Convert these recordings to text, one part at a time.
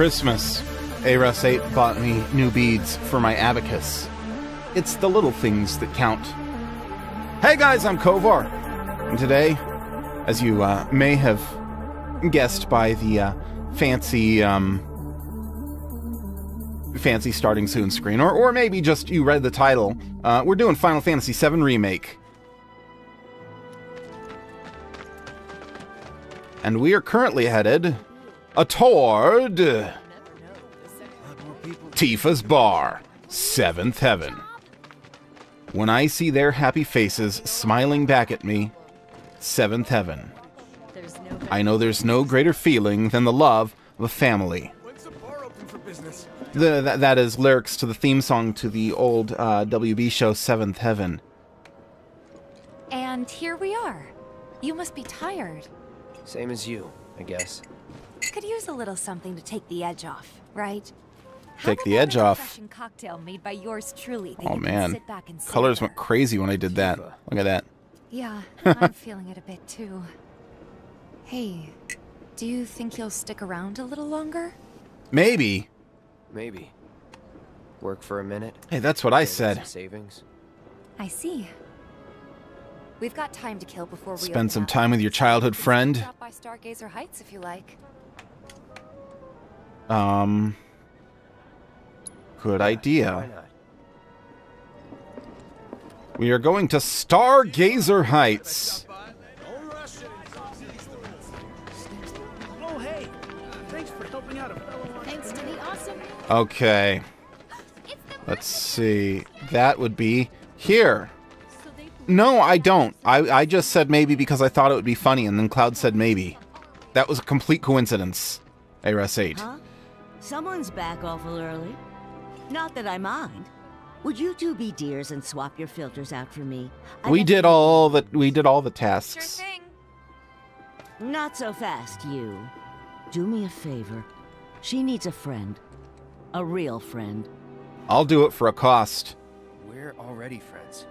Christmas, Ares 8 bought me new beads for my abacus. It's the little things that count. Hey guys, I'm Covarr. And today, as you uh, may have guessed by the uh, fancy, um, fancy starting soon screen, or, or maybe just you read the title, uh, we're doing Final Fantasy VII Remake. And we are currently headed a toward Tifa's Bar, Seventh Heaven. When I see their happy faces smiling back at me, Seventh Heaven. I know there's no greater feeling than the love of a family. The, that, that is lyrics to the theme song to the old uh, WB show Seventh Heaven. And here we are. You must be tired. Same as you, I guess. Could use a little something to take the edge off, right? Take the edge off. cocktail made by yours truly Oh man, sit back and colors savor. went crazy when I did that. Look at that. Yeah, I'm feeling it a bit too. Hey, do you think you'll stick around a little longer? Maybe. Maybe. Work for a minute. Hey, that's what I said. Savings. I see. We've got time to kill before we Spend some time with your childhood friend. Stop by Stargazer Heights if you like. Um. Good idea. We are going to Stargazer Heights. Oh! Thanks for helping out fellow Thanks to the awesome. Okay. Let's see. That would be here. No, I don't. I, I just said maybe because I thought it would be funny, and then Cloud said maybe. That was a complete coincidence. ARS 8. Huh? Someone's back awful early. Not that I mind. Would you two be dears and swap your filters out for me? I We did all the we did all the Sure tasks. thing. Not so fast, you. Do me a favor. She needs a friend. A real friend. I'll do it for a cost. We're already friends.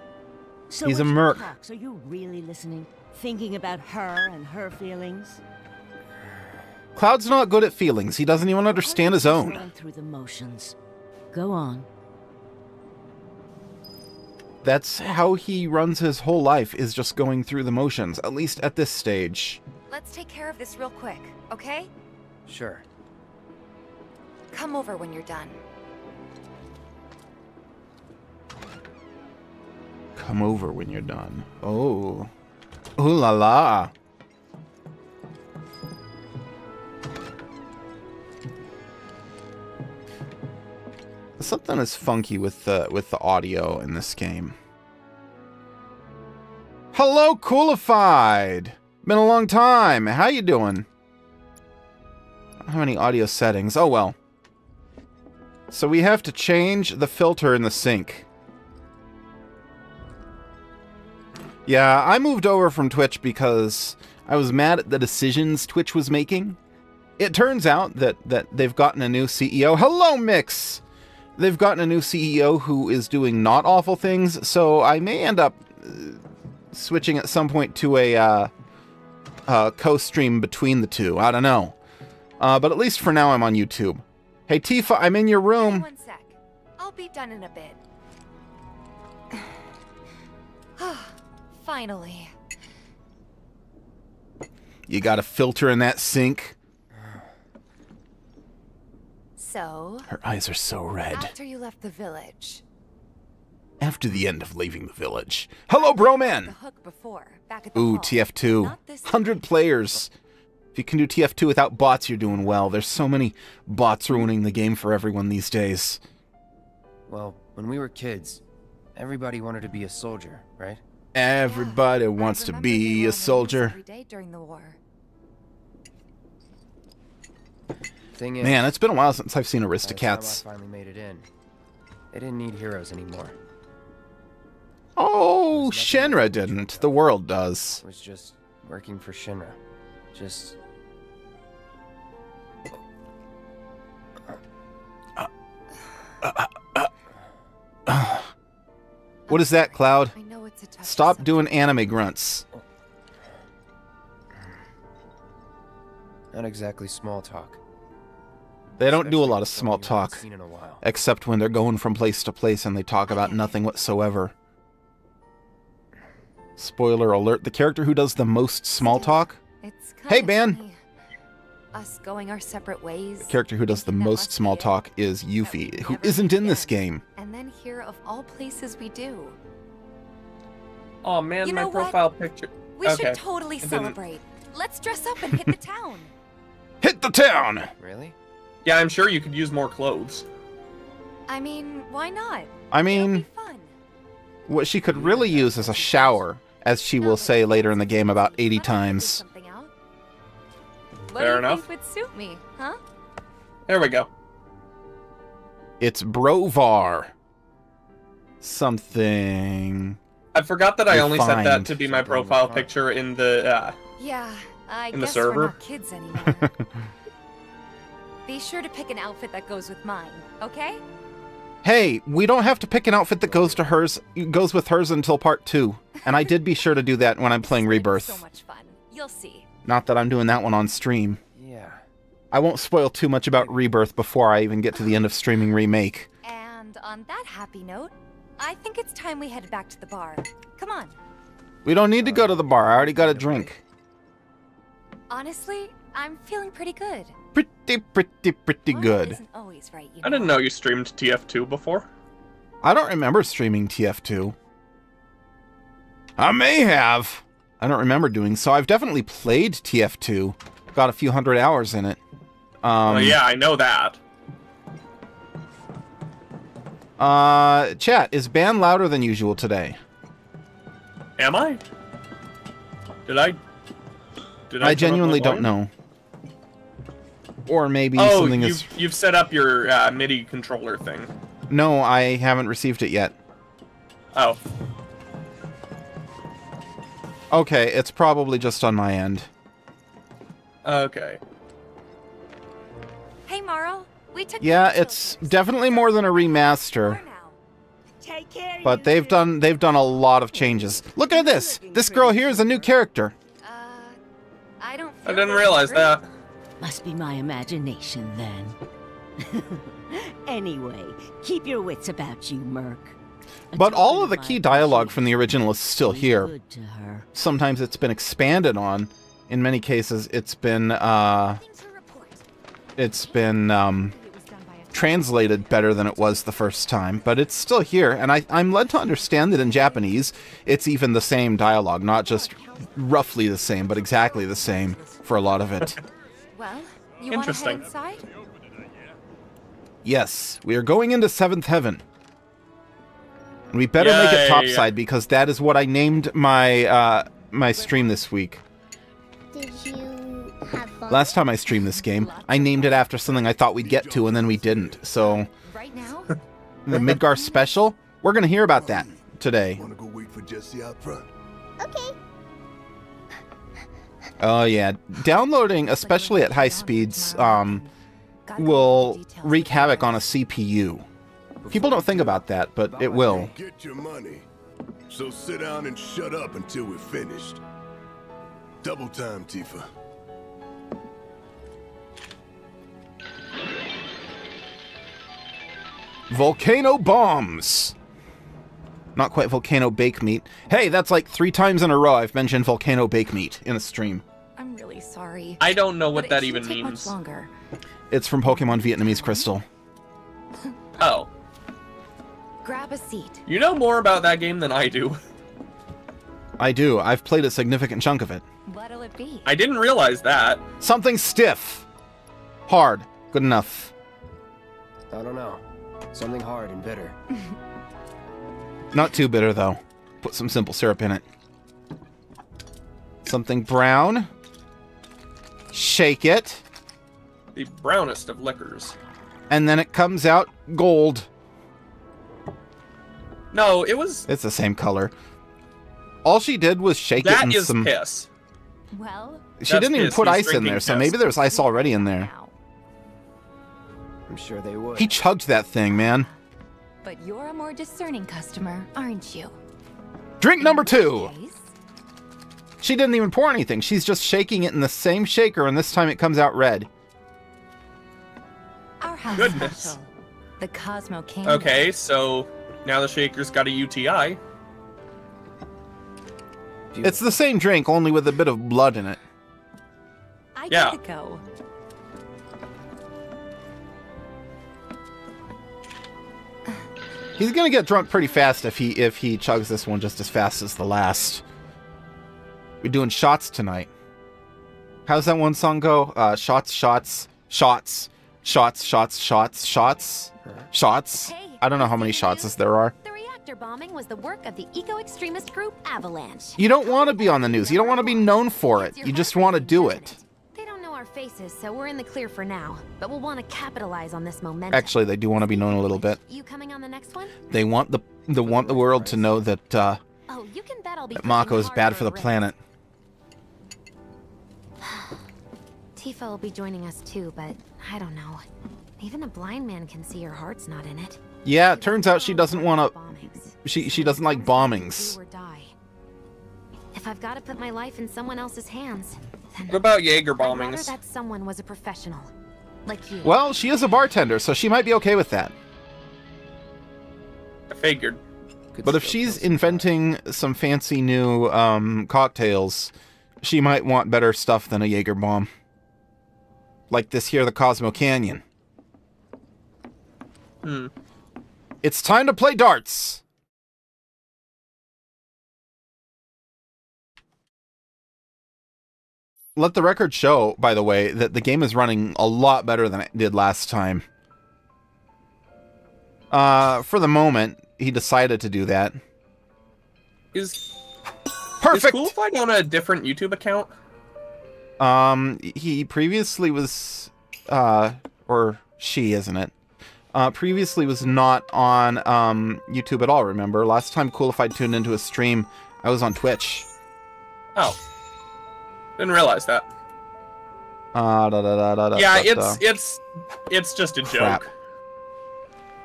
So He's a merc. talks, Are you really listening? Thinking about her and her feelings? Cloud's not good at feelings. He doesn't even understand his own. Through the motions. Go on. That's how he runs his whole life is just going through the motions, at least at this stage. Let's take care of this real quick, okay? Sure. Come over when you're done. Come over when you're done. Oh. Ooh la la. Something is funky with the with the audio in this game. Hello, Coolified. Been a long time. How you doing? How don't have any audio settings. Oh well. So we have to change the filter in the sync. Yeah, I moved over from Twitch because I was mad at the decisions Twitch was making. It turns out that that they've gotten a new CEO. Hello, Mix. They've gotten a new CEO who is doing not awful things, so I may end up uh, switching at some point to a uh, uh, co-stream between the two. I don't know, uh, but at least for now, I'm on YouTube. Hey, Tifa, I'm in your room. One sec. I'll be done in a bit. Finally. You got a filter in that sink. So, Her eyes are so red. after you left the village, After the end of leaving the village. Hello, bro the man. hook before, back at the Ooh, hall. TF2. Not this time. 100 players. If you can do TF2 without bots, you're doing well. There's so many bots ruining the game for everyone these days. Well, when we were kids, everybody wanted to be a soldier, right? Everybody I wants to be a were on the news soldier. Every day during the war. Thing is, Man, it's been a while since I've seen by the Aristocats. I finally made it in. They didn't need heroes anymore. Oh, Shinra didn't. The world does. It was just working for Shinra. Just What is that, Cloud? I know it's a tough Stop doing anime grunts. not exactly small talk. They don't do a lot of small someone you haven't talk. seen in a while. except when they're going from place to place and they talk about nothing whatsoever. Spoiler alert, the character who does the most small talk, Hey, kinda Ben. Us going our separate ways. the character who does the most small talk is that Yuffie, we'd who never isn't in this game. And then here of all places we do. Oh man, You my know what? profile picture. We Okay. should totally celebrate. Let's dress up and hit the town. Hit the town! Really? Yeah, I'm sure you could use more clothes. I mean, why not? I mean, fun. what she could really use is a shower, as she will say later in the game about 80 Why don't times. something out? What Fair do you enough. think would suit me, huh? There we go. It's Brovar. Something. I forgot that I only set that to be my profile picture in the. Uh, Yeah, I In the guess we're server? not kids anymore. Be sure to pick an outfit that goes with mine, okay? Hey, we don't have to pick an outfit that goes to hers goes with hers until part two. And I did be sure to do that when I'm playing It's So Rebirth. much fun. You'll see. Not that I'm doing that one on stream. Yeah. I won't spoil too much about Rebirth before I even get to the end of streaming remake. And on that happy note, I think it's time we head back to the bar. Come on. We don't need to go to the bar. I already got a drink. Honestly, I'm feeling pretty good. Pretty, pretty, pretty good. Right, you I didn't know you streamed TF2 before. I don't remember streaming TF2. I may have. I don't remember doing so. I've definitely played TF2. Got a few hundred hours in it. Um, well, yeah, I know that. Uh, chat, is Ban louder than usual today? Am I? Did I? Did I, I turn up my genuinely don't volume? know. Or maybe Oh, something you've, is. you've set up your uh, MIDI controller thing. No, I haven't received it yet. Oh, Okay, it's probably just on my end. okay. Hey, Marle. We took Yeah, it's photos. definitely more than a remaster. Bar now. Take care. But they've done they've done a lot of changes. Look at this. This girl here is a new character. Uh, I don't. I didn't realize free. that. Must be my imagination then. anyway, keep your wits about you, Merc. A But all of the key dialogue from the original is still here. good to her. Sometimes it's been expanded on. In many cases, it's been uh, Nothing to report. it's been um, It was done by a translated better than it was the first time, but it's still here. And I, I'm led to understand that in Japanese, it's even the same dialogue, not just roughly the same, but exactly the same for a lot of it. Well, you want to head Interesting. inside? yes, we are going into Seventh Heaven. And we better make it Yay. topside because that is what I named my uh, my stream this week. Did you have fun? Last time I streamed this game, I named it after something I thought we'd get to, and then we didn't. So Right now? the Midgar special, we're gonna hear about that today. Wanna go wait for Jessie out front? Okay. Oh yeah, downloading, especially at high speeds, um, will wreak havoc on a CPU. People don't think about that, but it will. Get your money. So sit down and shut up until we're finished. Double time, Tifa. Volcano bombs. Not quite volcano bake meat. Hey, that's like three times in a row I've mentioned volcano bake meat in a stream. I'm really sorry. I don't know what that even means. Much longer. It's from Pokemon Vietnamese Crystal. Oh, Grab a seat. you know more about that game than I do. I do. I've played a significant chunk of it. What'll it be? I didn't realize that. Something stiff. Hard. Good enough. I don't know. Something hard and bitter. Not too bitter, though. Put some simple syrup in it. Something brown. Shake it. The brownest of liquors. And then it comes out gold. No, it was. It's the same color. All she did was shake it That and is some. piss. Well, She didn't even put ice in drinking there, so piss. maybe there's ice already in there. I'm sure they would. He chugged that thing, man. But you're a more discerning customer, aren't you? Drink number two. She didn't even pour anything. She's just shaking it in the same shaker, and this time it comes out red. Powerhouse Goodness. special. The Cosmo King. Okay, so now the shaker's got a UTI. It's the same drink, only with a bit of blood in it. I Yeah. gotta go. He's gonna get drunk pretty fast if he if he chugs this one just as fast as the last. We're doing shots tonight. How's that one song go? Uh, shots, shots, shots, shots, shots, shots, shots, shots. I don't know how many shots there are. The reactor bombing was the work of the eco-extremist group Avalanche. You don't want to be on the news. You don't want to be known for it. You just want to do it. They don't know our faces, so we're in the clear for now. But we'll want to capitalize on this momentum. Actually, they do want to be known a little bit. You coming on the next one? They want the they want the world to know that uh, Oh, you can bet I'll be that Mako is bad for the planet. Tifa will be joining us too, but I don't know. Even a blind man can see your heart's not in it. Yeah, it turns out she doesn't want to. She she doesn't like bombings. If I've got to put my life in someone else's hands, What about Jaeger I'd bombings? that someone was a professional, like you. Well, she is a bartender, so she might be okay with that. I figured. Could But if she's kill some inventing some fancy new um, cocktails, she might want better stuff than a Jaeger bomb. Like this here, the Cosmo Canyon. Hmm. It's time to play darts. Let the record show, by the way, that the game is running a lot better than it did last time. Uh, for the moment, he decided to do that. Is Perfect. is Coolified on a different YouTube account? Um, he previously was, uh, or she, isn't it? Uh, previously was not on um YouTube at all. Remember, last time Coolified tuned into a stream, I was on Twitch. Oh. Didn't realize that. Uh, da, da, da, da, da, yeah, it's it's it's just a Crap. joke.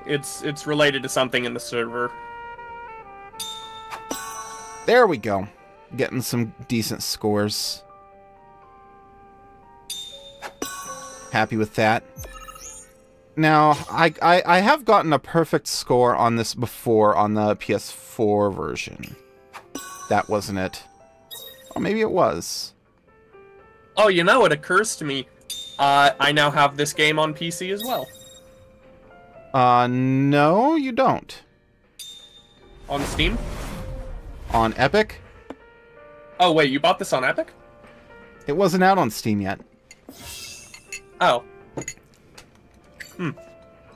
It's it's related to something in the server. There we go. Getting some decent scores. Happy with that. Now, I, I, I have gotten a perfect score on this before on the PS4 version. That wasn't it. Oh, maybe it was. Oh, you know, it occurs to me, uh, I now have this game on PC as well. Uh, no, you don't. On Steam? On Epic? Oh, wait, you bought this on Epic? It wasn't out on Steam yet. Oh. Hmm.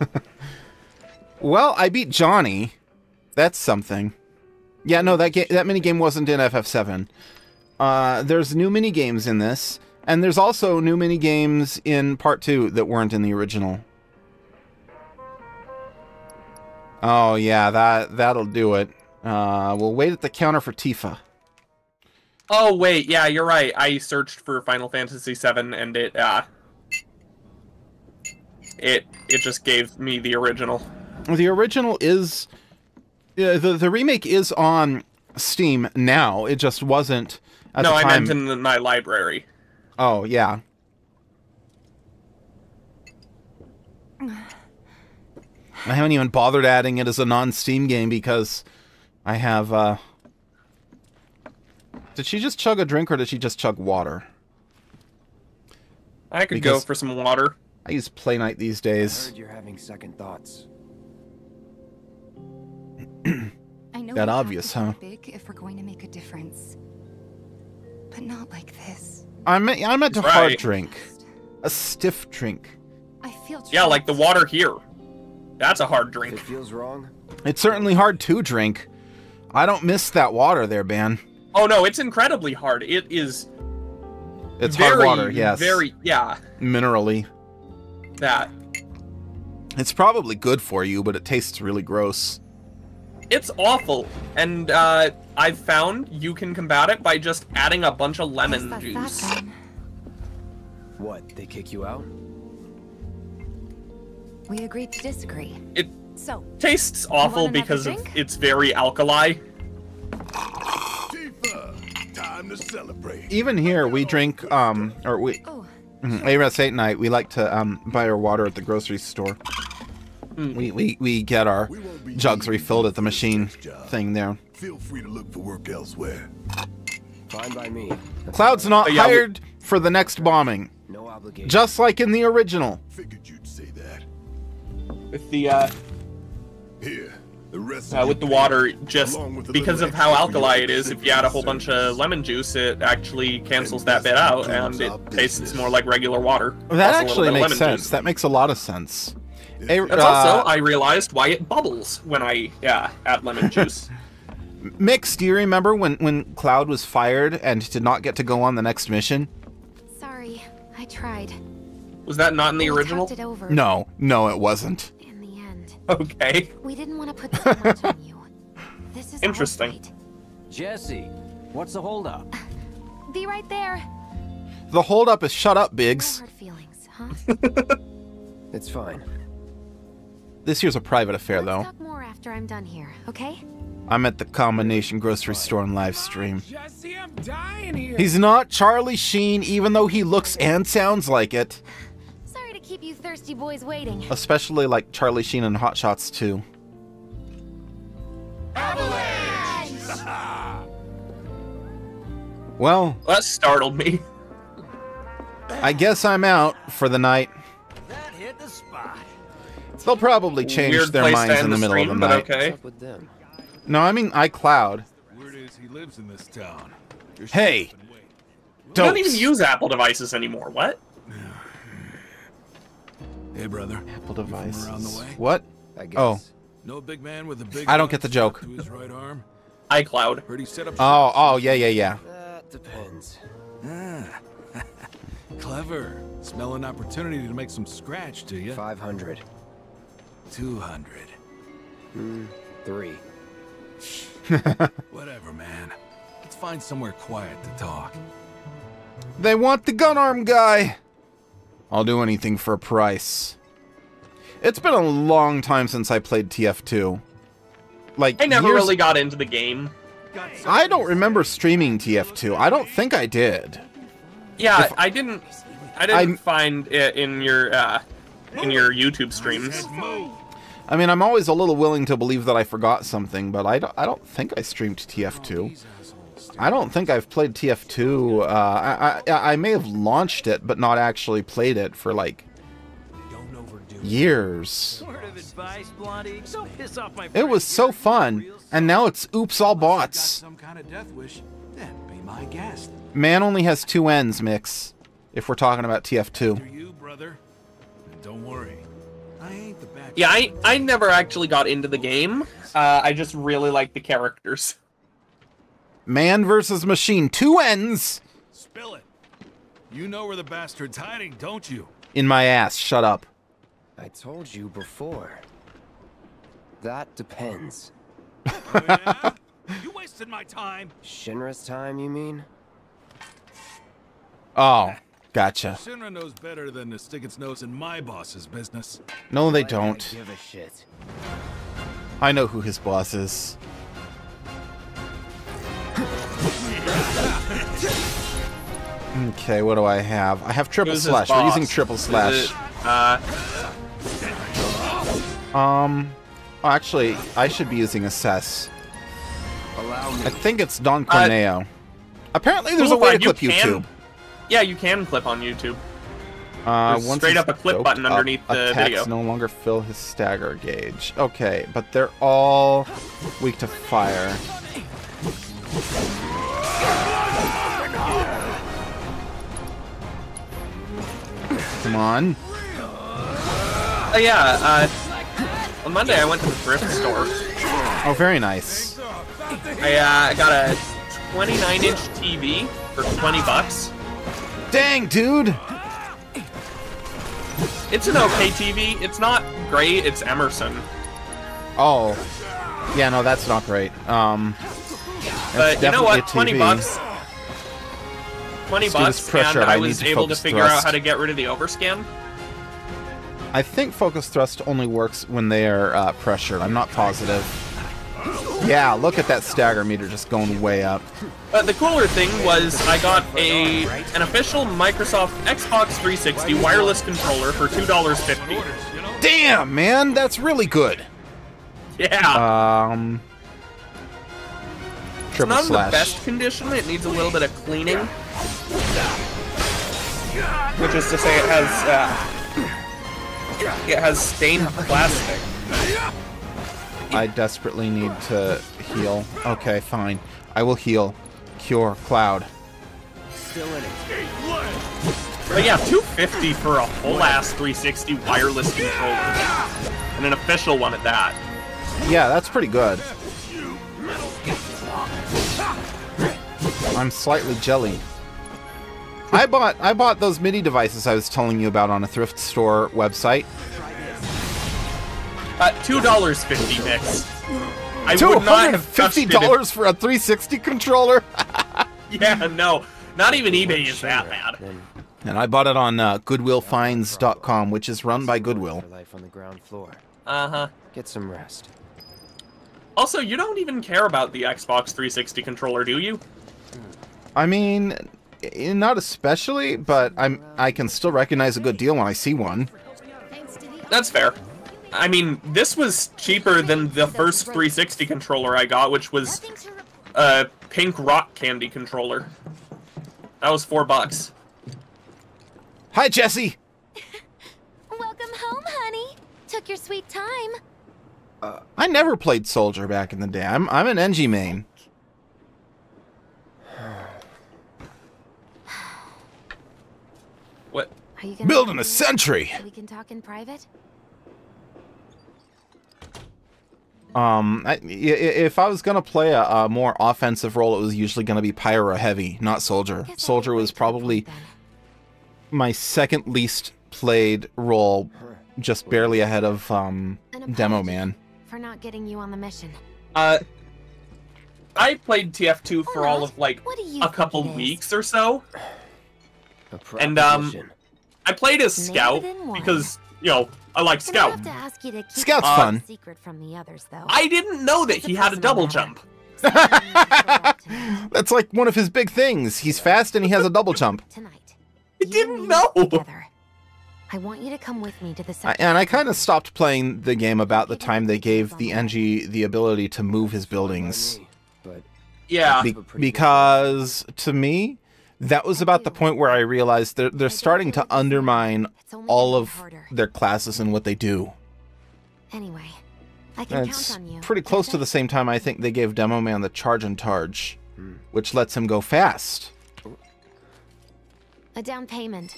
well, I beat Johnny. That's something. Yeah, no, that that mini game wasn't in FF7. Uh, there's new mini games in this, and there's also new mini games in Part Two that weren't in the original. Oh yeah, that that'll do it. Uh, we'll wait at the counter for Tifa. Oh, wait, yeah, you're right. I searched for Final Fantasy VII, and it, uh... It, it just gave me the original. The original is uh, the the remake is on Steam now. It just wasn't at no, the I time. meant in the, my library. Oh, yeah. I haven't even bothered adding it as a non-Steam game because I have, uh... Did she just chug a drink or did she just chug water? I could go for some water. I use Playnite these I days. heard you're having second thoughts. I know That obvious, huh? Big if we're going to make a difference, but not like this. I meant, I meant a That's hard drink. A stiff drink. I feel. Yeah, like the water here. That's a hard drink. it feels wrong, It's certainly hard to drink. I don't miss that water there, Ben. Oh no, it's incredibly hard. It is It's very, hard water, yes. Very, yeah, Minerally. that. It's probably good for you, but it tastes really gross. It's awful, and uh, I've found you can combat it by just adding a bunch of lemon that juice. fat what? They kick you out? We agreed to disagree. It So, tastes awful because of it's very alkali. Tifa, time to celebrate. Even here, we drink, um, or we, oh, Mhm. ARS 8 night, we like to um, buy our water at the grocery store. We, we, we get our jugs refilled at the machine thing there. Feel free to look for work elsewhere. Fine by me. Cloud's not yeah, hired for the next bombing, No obligation. just like in the original. Figured you'd say that. With the uh, Here, the rest uh with the water, just along because of how extra for your alkali it is, if you add a whole bunch of lemon juice, it actually cancels that bit out, and it tastes more like regular water. That Plus actually makes sense. juice. That makes a lot of sense. A- That's uh, also I realized why it bubbles when I yeah add lemon juice. Mix, do you remember when, when Cloud was fired and did not get to go on the next mission? Sorry, I tried. Was that not in the We original? it over. No, no, it wasn't. In the end, Okay. we didn't want to put so much on you. This is our Interesting. fight. Jessie, what's the holdup? Be right there. The holdup is shut up, No Biggs. hard feelings, huh? It's fine. This here's a private affair, Let's though. talk more after I'm done here, okay? I'm at the combination grocery store and live stream. Jessie, I'm dying here. He's not Charlie Sheen, even though he looks and sounds like it. Sorry to keep you thirsty boys waiting. Especially like Charlie Sheen in Hot Shots 2. Well, That startled me. I guess I'm out for the night. They'll probably change Weird their minds in the the middle stream, of the but night. okay. What's up with them? No, I mean iCloud. Word is he lives in this town. Your Hey, shit's been waiting. We don't even use Apple devices anymore. What? Hey, brother. Apple You from devices. around the way? What? I guess. Oh. No big man with a big. I don't get the joke. his right arm. iCloud. Heard he set up. Oh, oh, yeah, yeah, yeah. That depends. Ah. Clever. Smell an opportunity to make some scratch, do you? 500. 200. Hmm. Three. Whatever, man. Let's find somewhere quiet to talk. They want the gun arm guy. I'll do anything for a price. It's been a long time since I played TF2. Like I never years- really got into the game. I don't remember streaming TF2. I don't think I did. Yeah, If- I didn't. I didn't I'm- find it in your uh, in your YouTube streams. I mean, I'm always a little willing to believe that I forgot something, but I don't, I don't think I streamed TF2. I don't think I've played TF2. Uh, I, I, I may have launched it, but not actually played it for like Don't overdo it. years. Advice, Blondie. Don't piss off my It was so fun, and now it's oops all bots. kind of wish? My guest. Man only has two ends, Mix. If we're talking about TF2. After you, brother. And don't worry, I ain't the back. Yeah, I I never actually got into the game. Uh, I just really like the characters. Man versus machine, two ends Spill it. You know where the bastard's hiding, don't you? in my ass. Shut up. I told you before. That depends. Oh, yeah? you wasted my time. Shinra's time, you mean? Oh, gotcha. Shinra knows better than to stick its nose in my boss's business. No, they don't. Give a shit. I know who his boss is. Okay, what do I have? I have triple Who's slash. We're using triple slash. it, uh, Um, oh, actually, I should be using assess. Allow me. I think it's Don Corneo. Apparently, there's a cool, way uh, to clip you can- YouTube. Yeah, you can clip on YouTube. Uh, straight up a clip button up, underneath the attacks video. no longer fill his stagger gauge. Okay, but they're all weak to fire. Come on. Uh, yeah, uh, on Monday I went to the thrift store. Oh, very nice. I uh, got a 29-inch TV for 20 bucks. Dang, dude! It's an okay TV. It's not great. It's Emerson, Oh. Yeah, no, that's not great. Um, but you know what? 20 bucks. 20 Let's bucks, pressure. and I I was able to figure out how to get rid of the overscan. I think focus thrust only works when they are uh, pressured. I'm not positive. Yeah, look at that stagger meter just going way up. But the cooler thing was I got a an official Microsoft Xbox 360 wireless controller for two dollars fifty. Damn, man, that's really good. Yeah. Um, it's not in the best condition. It needs a little bit of cleaning. Which is to say, it has uh, it has stained plastic. I desperately need to heal. Okay, fine. I will heal. Cure Cloud. Still in it. But yeah, 250 for a whole ass 360 wireless controller, and an official one at that. Yeah, that's pretty good. I'm slightly jelly. I bought I bought those MIDI devices I was telling you about on a thrift store website. Uh, two dollars fifty mix. I Two would not have fifty touched it if- dollars for a 360 controller. Yeah, no, not even eBay is that bad. And I bought it on uh, GoodwillFinds.com, which is run by Goodwill. Life on the ground floor. Uh huh. Get some rest. Also, you don't even care about the Xbox 360 controller, do you? I mean, eh, not especially, but I'm I can still recognize a good deal when I see one. That's fair. I mean, this was cheaper than the first 360 controller I got, which was a pink rock candy controller. That was four bucks. Hi, Jessie. Welcome home, honey. Took your sweet time. Uh, I never played Soldier back in the day. I'm I'm an Engie main. What? Are you gonna Building a here sentry. so We can talk in private. Um, I, i- i- if I was gonna play a, a more offensive role, it was usually gonna be Pyro Heavy, not Soldier. Soldier was probably my second least played role, just barely ahead of um Demoman. For not getting you on the mission. Uh, I played TF2 for all of like What do you a couple weeks or so, and um. I played as Scout Nailed it in one. because you know I like Then I Scout. have to ask you to keep Scout's this fun. secret from the others, though. I didn't know that he had a double jump. That's like one of his big things. He's fast and he has a double jump. Tonight. I didn't know. Together. I want you to come with me to the I, and I kind of stopped playing the game about the time they gave the Engie the ability to move his buildings. But Yeah. Be- because to me, that was about the point where I realized they're, they're starting to undermine all of their classes and what they do. Anyway, I can And count it's on you. pretty close to the same time I think they gave Demoman the charge and targe, Hmm. which lets him go fast. A down payment.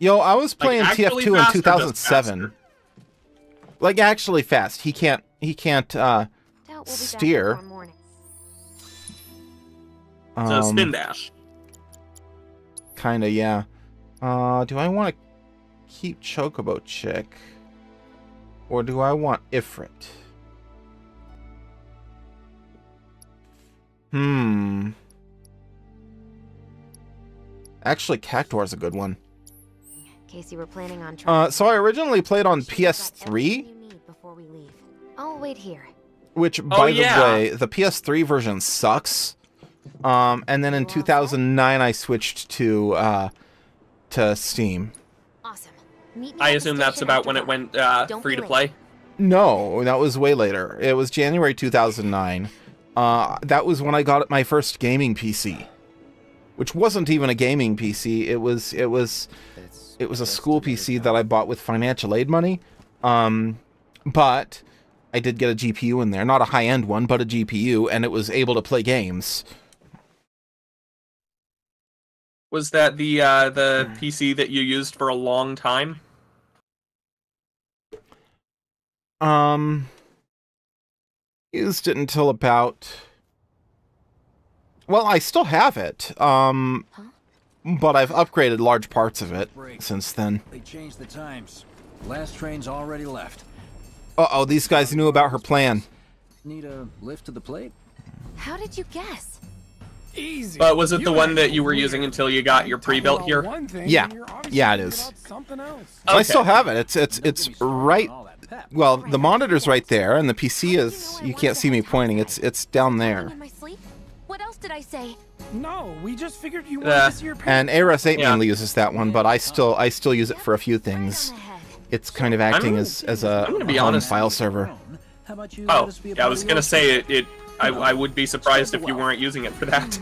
Yo, I was playing actually TF2 in fast or just 2007. Like actually fast. He can't he can't uh we'll steer. before. So Um, spin dash. Kinda, yeah. Uh, do I want to keep Chocobo Chick? Or do I want Ifrit? Hmm. Actually, Cactuar's a good one. In case you were planning on trying. Uh, so I originally played on PS3, you before we leave. I'll wait here. which, Oh, by yeah. the way, the PS3 version sucks. Um, and then in 2009, I switched to uh, to Steam. Awesome. Meet me I assume that's about when it went uh, free to play. No, that was way later. It was January 2009. Uh, that was when I got my first gaming PC, which wasn't even a gaming PC. It was it was it was a school PC that I bought with financial aid money. Um, but I did get a GPU in there, not a high end one, but a GPU, and it was able to play games. Was that the uh, the Hmm. PC that you used for a long time? Um, used it until about. Well, I still have it. Um, but I've upgraded large parts of it since then. They changed the times. Last train's already left. Uh oh, these guys knew about her plan. Need a lift to the plate? How did you guess? Easy. But was it You the one that you were weird. using until you got your pre-built here? about one thing, Yeah. and you're obviously Yeah, it is. thinking is. about Something. I still have it. It's it's it's right well, the monitor's right there, and the PC is. You can't see me pointing. It's it's down there. In my sleep? What else did I say? No, we just figured you wanted Uh, to see your And ARS 8 Yeah. mainly uses that one, but I still I still use it for a few things. It's kind of acting I'm- as as a I'm gonna be honest. file server. How about you Oh, us be a yeah, I was gonna say it. it I, I would be surprised if you weren't using it for that.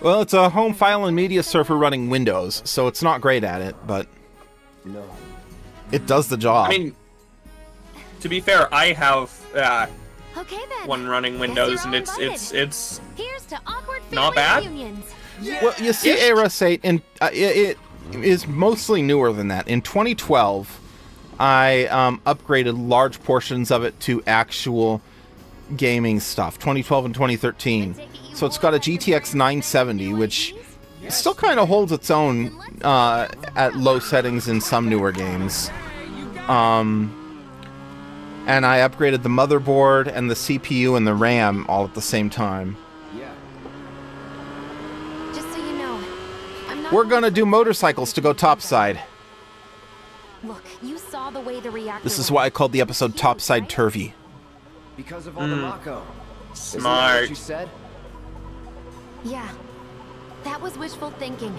Well, it's a home file and media server running Windows, so it's not great at it, but No. it does the job. I mean, to be fair, I have uh, Okay then. one running Windows, and it's it's it's Here's to awkward Not bad. reunions. Well, you see, ARS 8, and uh, it, it is mostly newer than that. In 2012, I um, upgraded large portions of it to actual gaming stuff. 2012 and 2013. So it's got a GTX 970, which still kind of holds its own uh, at low settings in some newer games. Um, and I upgraded the motherboard and the CPU and the RAM all at the same time. Just so you know, I'm not We're gonna do motorcycles to go topside. Look, you saw the way the reactor This is why I called the episode Topside Turvy. Because of all the Mm. Mako. Isn't that smart. what you said? Yeah. That was wishful thinking.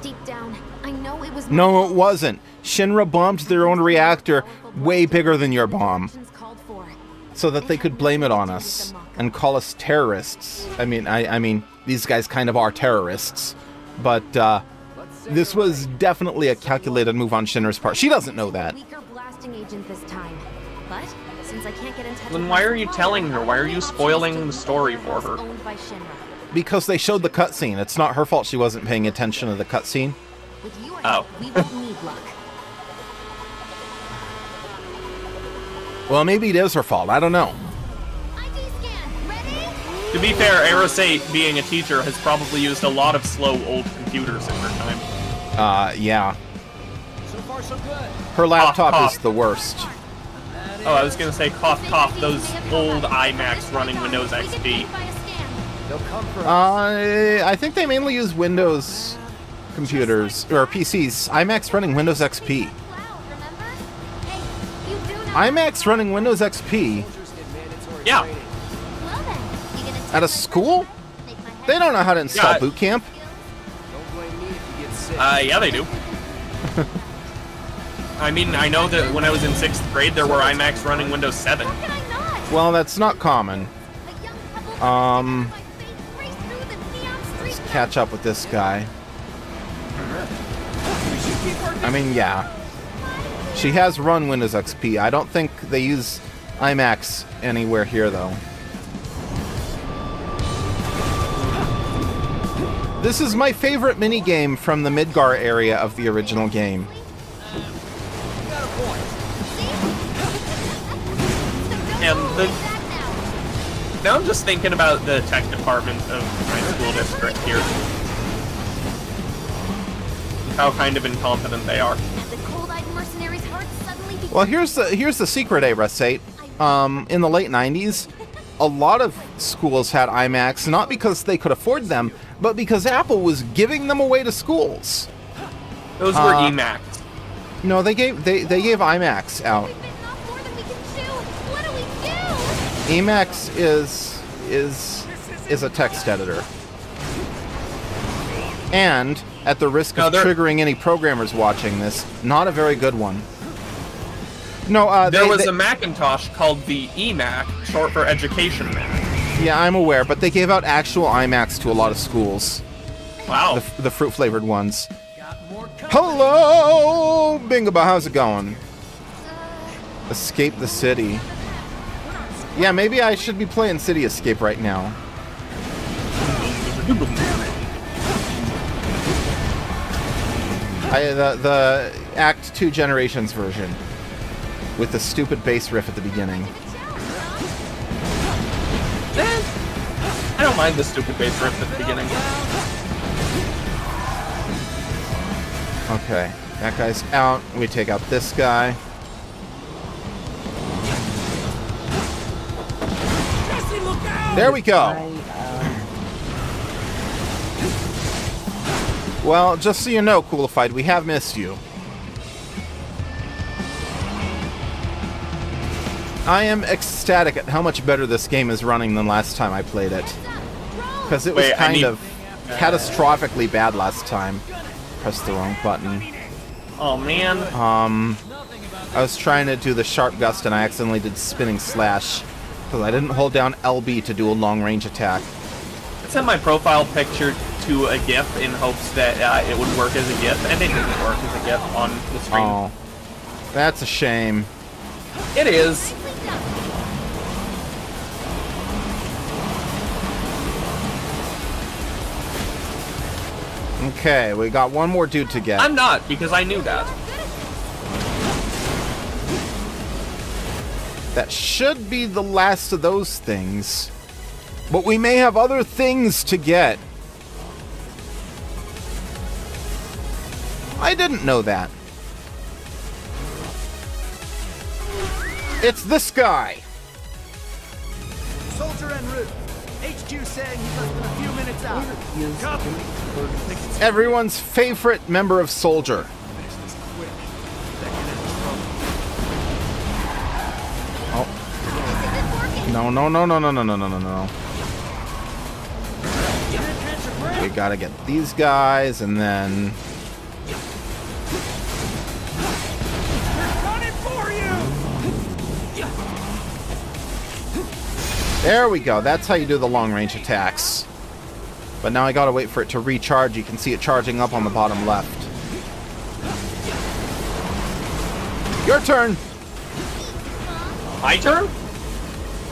Deep down, I know it was No, it wasn't. Shinra bombed their own reactor way bigger than your bomb Actions called for. so that they could blame it on us and call us terrorists. I mean, I, I mean, these guys kind of are terrorists, but uh, this was definitely a calculated move on Shinra's part. She doesn't know that. Weaker blasting agent this time. But since I can't get in touch Then why are you telling her? Why are you spoiling the story for her? Owned by Shinra. Because they showed the cutscene. It's not her fault she wasn't paying attention to the cutscene. With you Oh. we won't need luck. Well, maybe it is her fault. I don't know. ID scan, ready? To be fair, Eros 8, being a teacher, has probably used a lot of slow old computers in her time. Uh, yeah. So far, so good. Her laptop cough. is the worst. Oh, I was gonna say cough cough, those old iMacs running Windows XP. paid by a scan. They'll come for us. Uh, I think they mainly use Windows computers or PCs. iMacs running Windows XP. Cloud, remember? Hey, you do know iMacs running Windows XP Yeah. Well then, you gonna at a school? make my head They don't know how to install Yeah. boot camp. Don't blame me if you get sick. Uh, yeah, they do. I mean, I know that when I was in sixth grade, there were iMacs running Windows 7. How can I not? Well, that's not common. A young couple Um, my face raced through the neon street Let's catch up with this guy. I mean, yeah. She has run Windows XP. I don't think they use iMacs anywhere here, though. This is my favorite minigame from the Midgar area of the original game. And the now I'm just thinking about the tech department of my school district here. How kind of incompetent they are. And the cold-eyed mercenary's heart suddenly became Well, here's the here's the secret, Ares 8. Um, in the late 90s, a lot of schools had iMacs not because they could afford them, but because Apple was giving them away to schools. Those were Uh, Emacs. No, they gave they, they gave iMacs out. We've bitten off more than we can chew. What do we do? Emacs is is is a text editor. And at the risk No, of triggering any programmers watching this, not a very good one. No, uh, There they- was they- a Macintosh called the eMac, short for Education Mac. Yeah, I'm aware, but they gave out actual iMacs to a lot of schools. Wow. The, the fruit flavored ones. Hello, Bingaba, how's it going? Escape the city. Yeah, maybe I should be playing City Escape right now. I, the, the Act 2 Generations version. With the stupid bass riff at the beginning. Eh, I don't mind the stupid bass riff at the beginning. Okay, that guy's out. We take out this guy. There we go. Well, just so you know, Coolified, we have missed you. I am ecstatic at how much better this game is running than last time I played it. Because it was Wait, kind need- of catastrophically bad last time. Pressed the wrong button. Oh man. Um, I was trying to do the sharp gust and I accidentally did spinning slash because I didn't hold down LB to do a long range attack. I sent my profile picture to a GIF in hopes that uh, it would work as a GIF, and it didn't work as a GIF on the screen. Oh, that's a shame. It is. Okay, we got one more dude to get. I'm not because I knew that. That should be the last of those things. But we may have other things to get. I didn't know that. It's this guy. Soldier en route. HQ saying he's less than a few minutes out. Everyone's favorite member of Soldier. No, no, no, no, no, no, no, no, no, no. We gotta get these guys and then. There we go. That's how you do the long range attacks. But now I gotta wait for it to recharge. You can see it charging up on the bottom left. Your turn! My turn?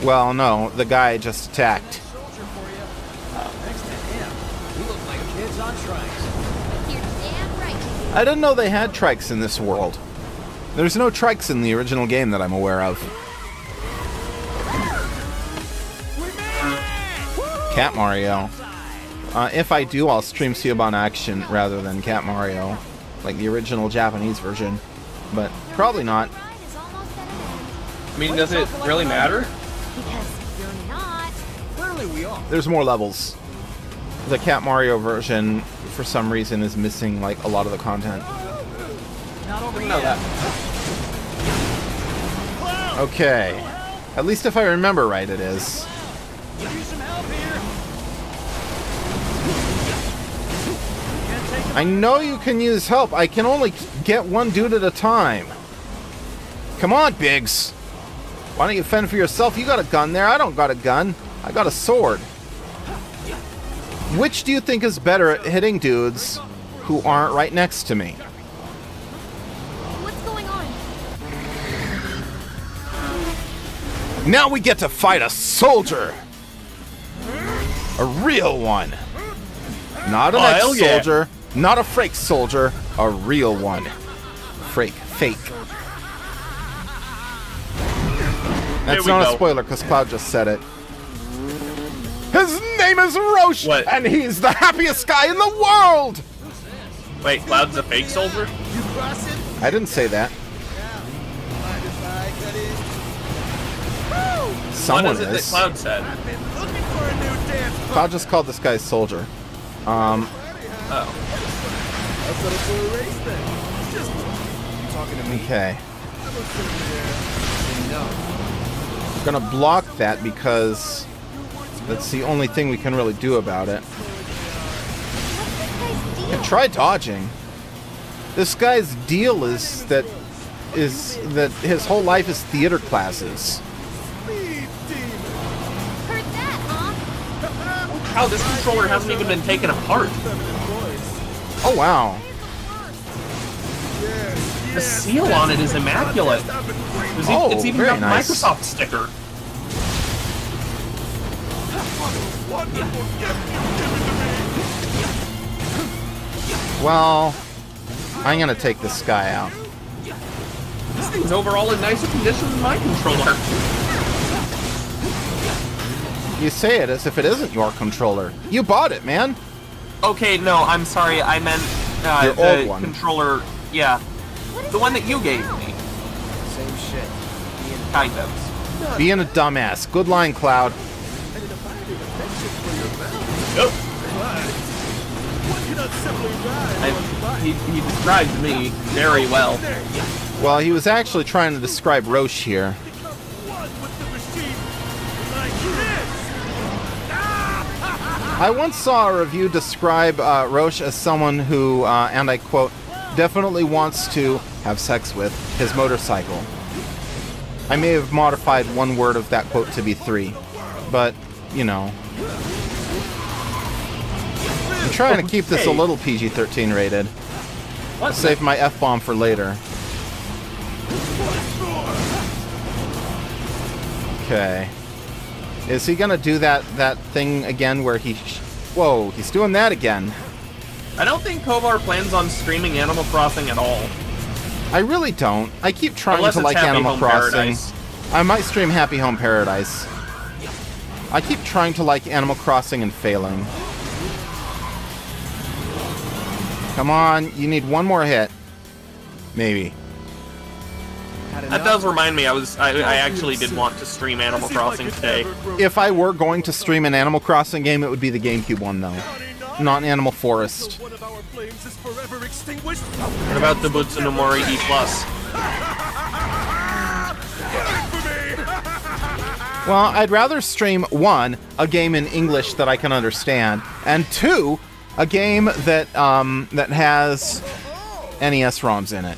Well, no, the guy just attacked. I didn't know they had trikes in this world. There's no trikes in the original game that I'm aware of. Cat Mario. Uh, if I do, I'll stream Syobon Action rather than Cat Mario, like the original Japanese version. But probably not. I mean, does it really matter? There's more levels. The Cat Mario version, for some reason, is missing like a lot of the content. Not over Didn't know that. Okay. At least if I remember right, it is. I know you can use help. I can only get one dude at a time. Come on, Biggs. Why don't you fend for yourself? You got a gun there. I don't got a gun. I got a sword. Which do you think is better at hitting dudes who aren't right next to me? What's going on? Now we get to fight a soldier. A real one. Not an Oh, ex-soldier, not a fake soldier, a real one. Fake, fake. That's we not a spoiler because Cloud just said it. His name is Roche, what? and he's the happiest guy in the world! Wait, Cloud's a fake soldier? I didn't say that. Someone what is. Cloud said? Cloud just called this guy soldier. Um. Oh. Okay. I'm gonna block that because that's the only thing we can really do about it. And try dodging. This guy's deal is that is that his whole life is theater classes. Speed demon. Heard that, huh? How this controller hasn't even been taken apart. Oh wow. The seal on it is immaculate. I've been. It's, Oh, even very got a nice. Microsoft sticker. Wonderful gift you've given to me. Well, I'm gonna take this guy out. This thing's overall in nicer condition than my controller. You say it as if it isn't your controller. You bought it, man. Okay, no, I'm sorry. I meant uh, Your the old one. controller. Yeah, the one that you gave me, Same shit. kind of. Being a dumbass. Good line, Cloud. Nope. He, he described me very well. Well, he was actually trying to describe Roche here. I once saw a review describe uh, Roche as someone who, uh, and I quote, definitely wants to have sex with his motorcycle. I may have modified one word of that quote to be three, but, you know. I'm trying to keep this a little PG 13 rated. What? Save my F bomb for later. Okay. Is he gonna do that that thing again where he? Sh- Whoa, he's doing that again. I don't think Covarr plans on streaming Animal Crossing at all. I really don't. I keep trying Unless to like Happy Animal Home Crossing. Paradise. I might stream Happy Home Paradise. I keep trying to like Animal Crossing and failing. Come on, you need one more hit. Maybe. That does remind me, I was I, I actually did want to stream Animal Crossing today. If I were going to stream an Animal Crossing game, it would be the GameCube one, though. Not Animal Forest. One of our flames is forever extinguished. What about the Butsunomori E Plus? Well, I'd rather stream one, a game in English that I can understand, and two, a game that um, that has NES ROMs in it.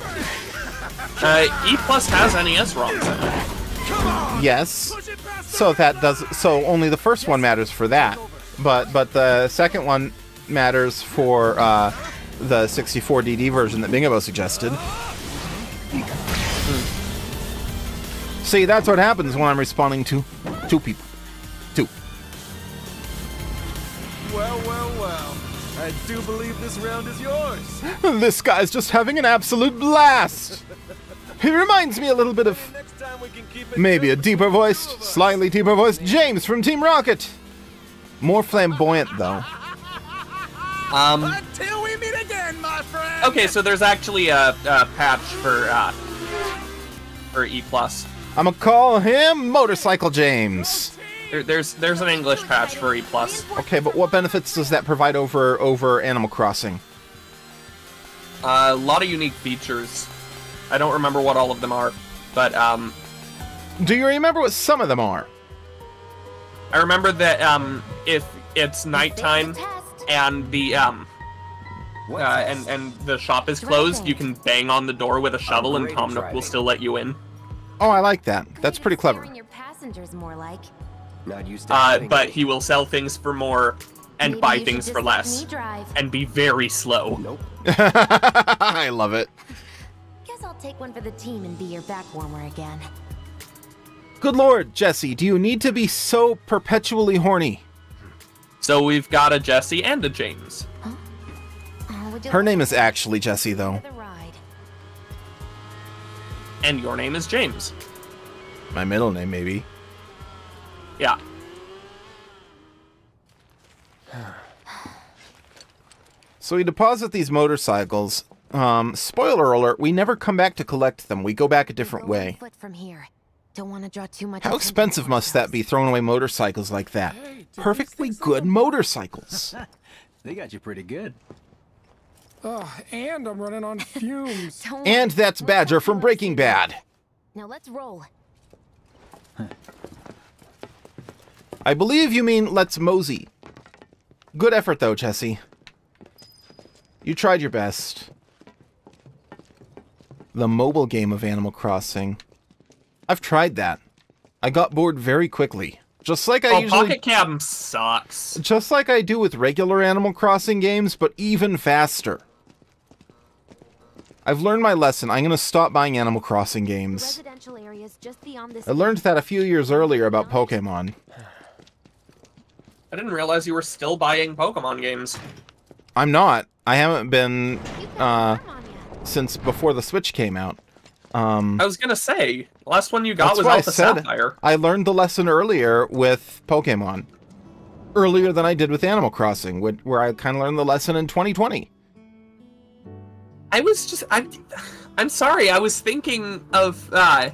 Uh, E Plus has NES ROMs in it. Yes. So that does so only the first one matters for that. But but the second one matters for uh, the 64 DD version that Bingabo suggested. See, that's what happens when I'm responding to two people. Two. Well, well, well. I do believe this round is yours. This guy's just having an absolute blast. He reminds me a little bit of Next time we can keep it maybe a deeper between voiced, two of us. slightly deeper voiced James from Team Rocket. More flamboyant though. Um, Until we meet again, my friend. okay, so there's actually a, a patch for uh, for E Plus. I'ma call him Motorcycle James. There, there's there's an English patch for E Plus. Okay, but what benefits does that provide over over Animal Crossing? Uh, a lot of unique features. I don't remember what all of them are, but um, Do you remember what some of them are? I remember that um, if it's nighttime and the um, uh, and and the shop is closed, you can bang on the door with a shovel, and Tom Nook will still let you in. Oh, I like that. That's pretty clever. Your passengers more like. Not used to Uh, but he will sell things for more and Maybe buy things for less, and be very slow. Nope. I love it. Guess I'll take one for the team and be your back warmer again. Good lord, Jessie, do you need to be so perpetually horny? So we've got a Jessie and a James. Oh, would Her name is actually Jessie, though. And your name is James. My middle name, maybe. Yeah. So we deposit these motorcycles. Um, spoiler alert, we never come back to collect them. We go back a different way. From here. Don't want to draw too much. How expensive must that be, throwing away motorcycles like that? Perfectly good motorcycles. They got you pretty good. Ugh, and I'm running on fumes. And that's Badger from Breaking. Bad. Now let's roll. I believe you mean let's mosey. Good effort, though, Jessie. You tried your best. The mobile game of Animal Crossing. I've tried that. I got bored very quickly. Just like I Oh, usually Pocket Camp sucks. just like I do with regular Animal Crossing games, but even faster. I've learned my lesson. I'm going to stop buying Animal Crossing games. Residential areas just beyond this. I learned that a few years earlier about Pokemon. I didn't realize you were still buying Pokemon games. I'm not. I haven't been uh, a worm on ya. since before the Switch came out. Um, I was gonna say, the last one you got that's was why I Alpha said Sapphire. I learned the lesson earlier with Pokemon. Earlier than I did with Animal Crossing, where I kind of learned the lesson in 2020. I was just I'm I'm sorry, I was thinking of uh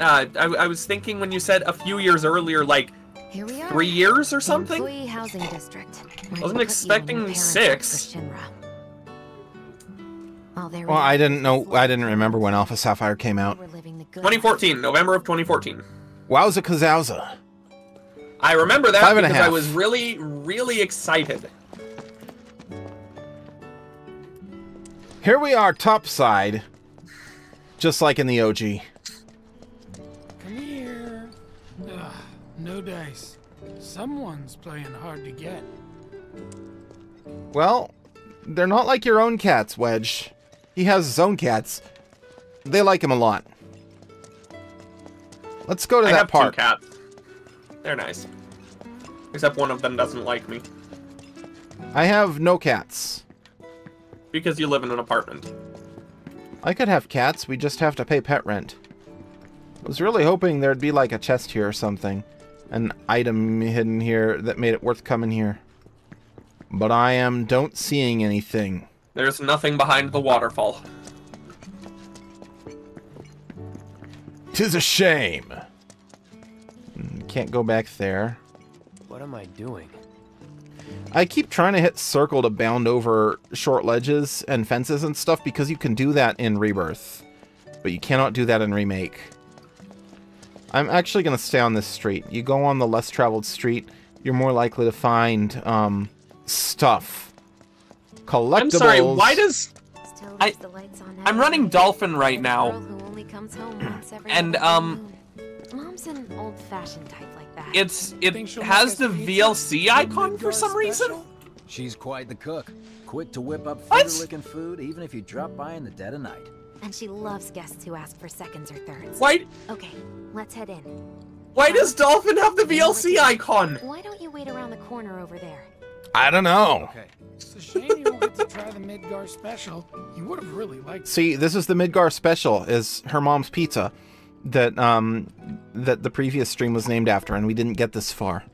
uh I, I was thinking when you said a few years earlier, like Here we are. three years or something? Employee housing district. Where Wasn't they put you when your expecting six. worked. Oh, there we Well, are. I didn't know. I didn't remember when Alpha Sapphire came out. We're living the good 2014, November of 2014. Wowza Kazowza. I remember that Five and a because I was really, really excited. Here we are, topside. Just like in the OG. No dice. Someone's playing hard to get. Well, they're not like your own cats, Wedge. He has his own cats. They like him a lot. Let's go to I that have park. two cats. They're nice. Except one of them doesn't like me I have no cats. because you live in an apartment. I could have cats, we just have to pay pet rent. I was really hoping there'd be like a chest here or something. An item hidden here that made it worth coming here. But I am don't seeing anything. There's nothing behind the waterfall. Tis a shame. Can't go back there. What am I doing? I keep trying to hit circle to bound over short ledges and fences and stuff because you can do that in Rebirth. But you cannot do that in Remake. I'm actually going to stay on this street. You go on the less traveled street, you're more likely to find um, stuff. Collectibles. I'm sorry, why does... I- leaves the lights on I'm running Dolphin right now. who only comes home once every And, um. Mom's an old-fashioned type like that. It's it has the? VLC icon for some reason. She's quite the cook. Quick to whip up What? finger-licking food, even if you drop by in the dead of night. And she loves guests who ask for seconds or thirds. Why Okay, let's head in. why does Dolphin have the VLC icon? Why don't you wait around the corner over there? I don't know. Okay. It's a shame you don't get to try the Midgar special. You would have really liked it. See, this is the Midgar special. Is her mom's pizza that um that the previous stream was named after, and we didn't get this far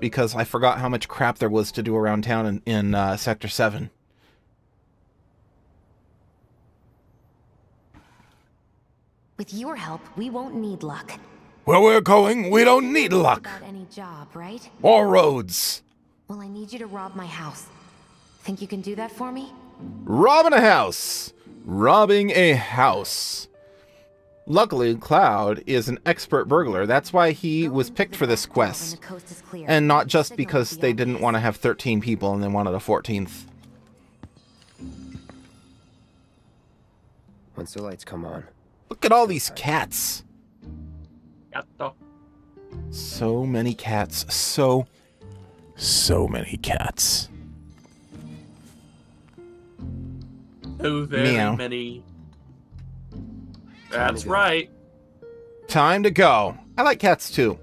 because I forgot how much crap there was to do around town in, in uh, Sector Seven. With your help, we won't need luck. Where we're going, we don't need luck About any job, right? or roads. Well, I need you to rob my house. Think you can do that for me? Robbing a house. Robbing a house. Luckily, Cloud is an expert burglar. That's why he was picked for this quest. When the coast is clear. And not just because they didn't want to have 13 people and they wanted a 14th. Once the lights come on. Look at all these cats. So many cats. So, so many cats. So very Meow. many. That's right. Time to go. I like cats too.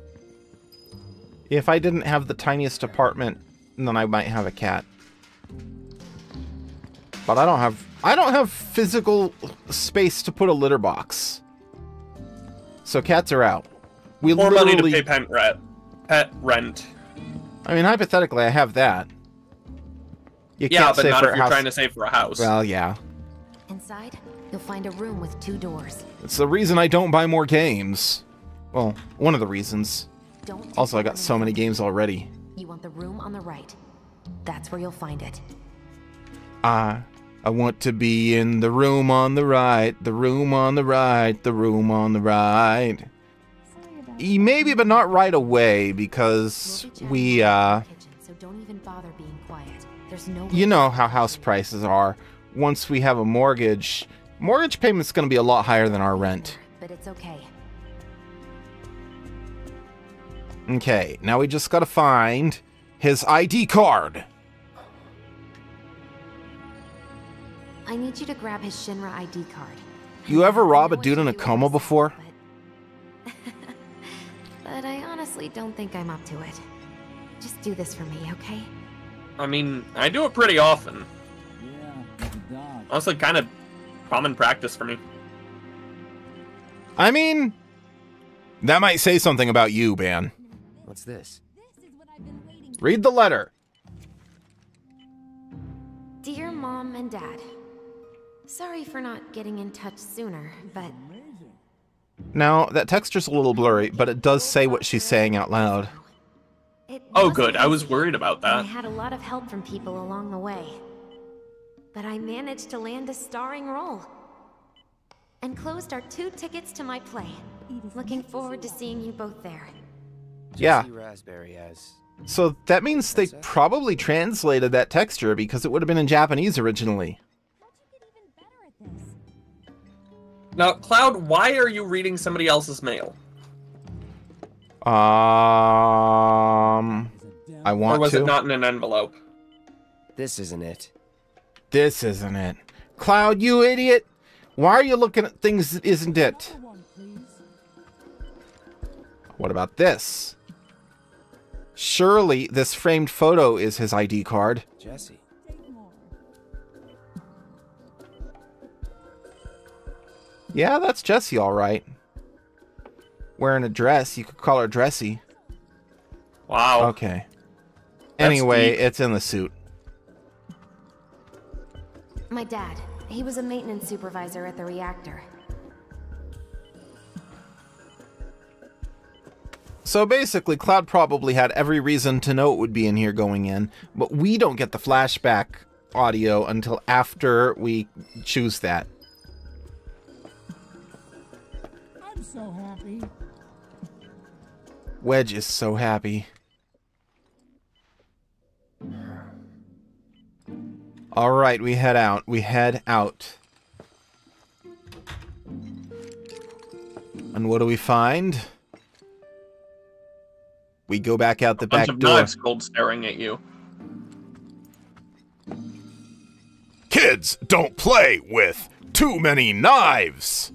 If I didn't have the tiniest apartment, then I might have a cat. But I don't have I don't have physical space to put a litter box. So cats are out. We More money to pay pet rent. Pet rent. I mean hypothetically I have that. You Yeah, can't but say not for if you're house- trying to save for a house. Well, yeah. Inside, you'll find a room with two doors. It's the reason I don't buy more games. Well, one of the reasons. Don't Also, I got so many games already. You want the room on the right. That's where you'll find it. I I want to be in the room on the right, the room on the right, the room on the right. Maybe, but not right away because we, uh, you know how house prices are. Once we have a mortgage, mortgage payment's going to be a lot higher than our rent. But it's okay. Okay, now we just got to find his ID card. I need you to grab his Shinra ID card. You ever rob a dude in a coma before? But... but I honestly don't think I'm up to it. Just do this for me, okay? I mean, I do it pretty often. Yeah, the. Honestly, kind of common practice for me. I mean, that might say something about you, Ban. What's this? Read the letter. Dear Mom and Dad, sorry for not getting in touch sooner, but Now, that texture's a little blurry, but it does say what she's saying out loud. Oh, good. I was worried about that. I had a lot of help from people along the way. But I managed to land a starring role. And closed our two tickets to my play. Looking forward to seeing you both there. Yeah. Raspberry as So that means they probably translated that texture because it would have been in Japanese originally. Now, Cloud, why are you reading somebody else's mail? Um, I want. Or want was to. it not in an envelope? This isn't it. This isn't it. Cloud, you idiot! Why are you looking at things that isn't it? What about this? Surely this framed photo is his ID card. Jessie. Yeah, that's Jessie, all right. Wearing a dress. You could call her Dressy. Wow. Okay. That's Anyway, deep. it's in the suit. My dad. He was a maintenance supervisor at the reactor. So basically, Cloud probably had every reason to know it would be in here going in, but we don't get the flashback audio until after we choose that. Wedge is so happy. All right, we head out. We head out. And what do we find? We go back out the back A bunch back of door. knives cold staring at you. Kids, don't play with too many knives.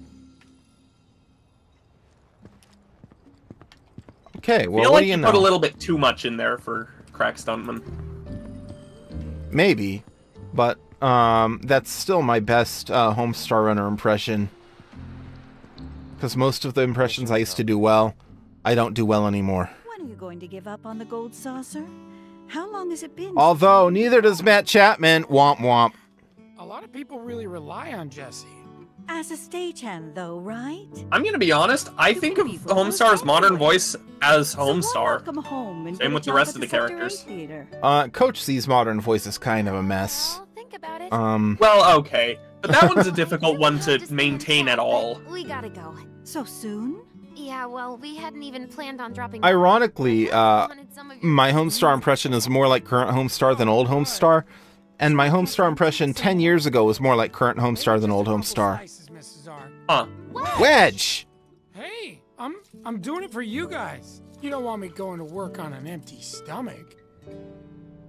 Okay, I well, feel what like do you you know? put a little bit too much in there for Crack Stuntman. Maybe, but um, that's still my best uh, Homestar Runner impression. Because most of the impressions I used to do well, I don't do well anymore. When are you going to give up on the gold saucer? How long has it been? Although neither does Matt Chapman. Womp womp. A lot of people really rely on Jessie. As a stagehand, though, right? I'm gonna be honest, I think of Homestar's modern voice as Homestar. Welcome home and Same with the rest of the Sector characters. Uh, Coach Z's modern voice is kind of a mess. Um, Well, okay. But that one's a difficult one to maintain at all. We gotta go. So soon? Yeah, well, we hadn't even planned on dropping. ironically, uh, my Homestar impression is more like current Homestar than old Homestar, and my Homestar impression 10 years ago was more like current Homestar than old Homestar. Huh. Wedge! Hey, I'm I'm doing it for you guys. You don't want me going to work on an empty stomach.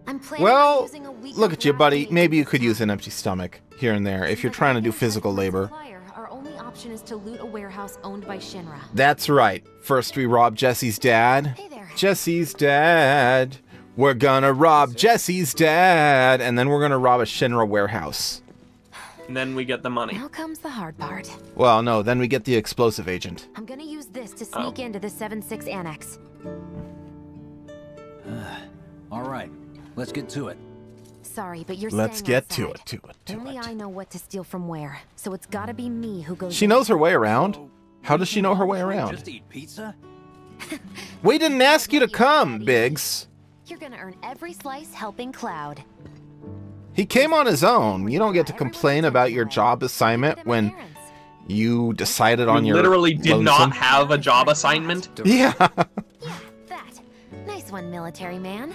I'm planning on Well, a week look at you, buddy. Maybe you could use an empty stomach here and there if you're trying to do physical labor. Our only option is to loot a warehouse owned by Shinra. That's right. First, we rob Jessie's dad. Jessie's dad. We're gonna rob Jessie's dad, and then we're gonna rob a Shinra warehouse. And then we get the money. Now comes the hard part. Well, no, then we get the explosive agent. I'm gonna use this to Oh. sneak into the 7-6 annex. All right, let's get to it. Sorry, but you're Let's staying get to it, to it, to Only it. I know what to steal from where, so it's gotta be me who goes. She knows her way around. How does she know her way around? Just eat pizza? We didn't ask you to come, Biggs. You're gonna earn every slice helping Cloud. He came on his own. You don't get to complain about your job assignment when you decided on You your literally did lonesome. not have a job assignment. Yeah. That. Nice one, military man.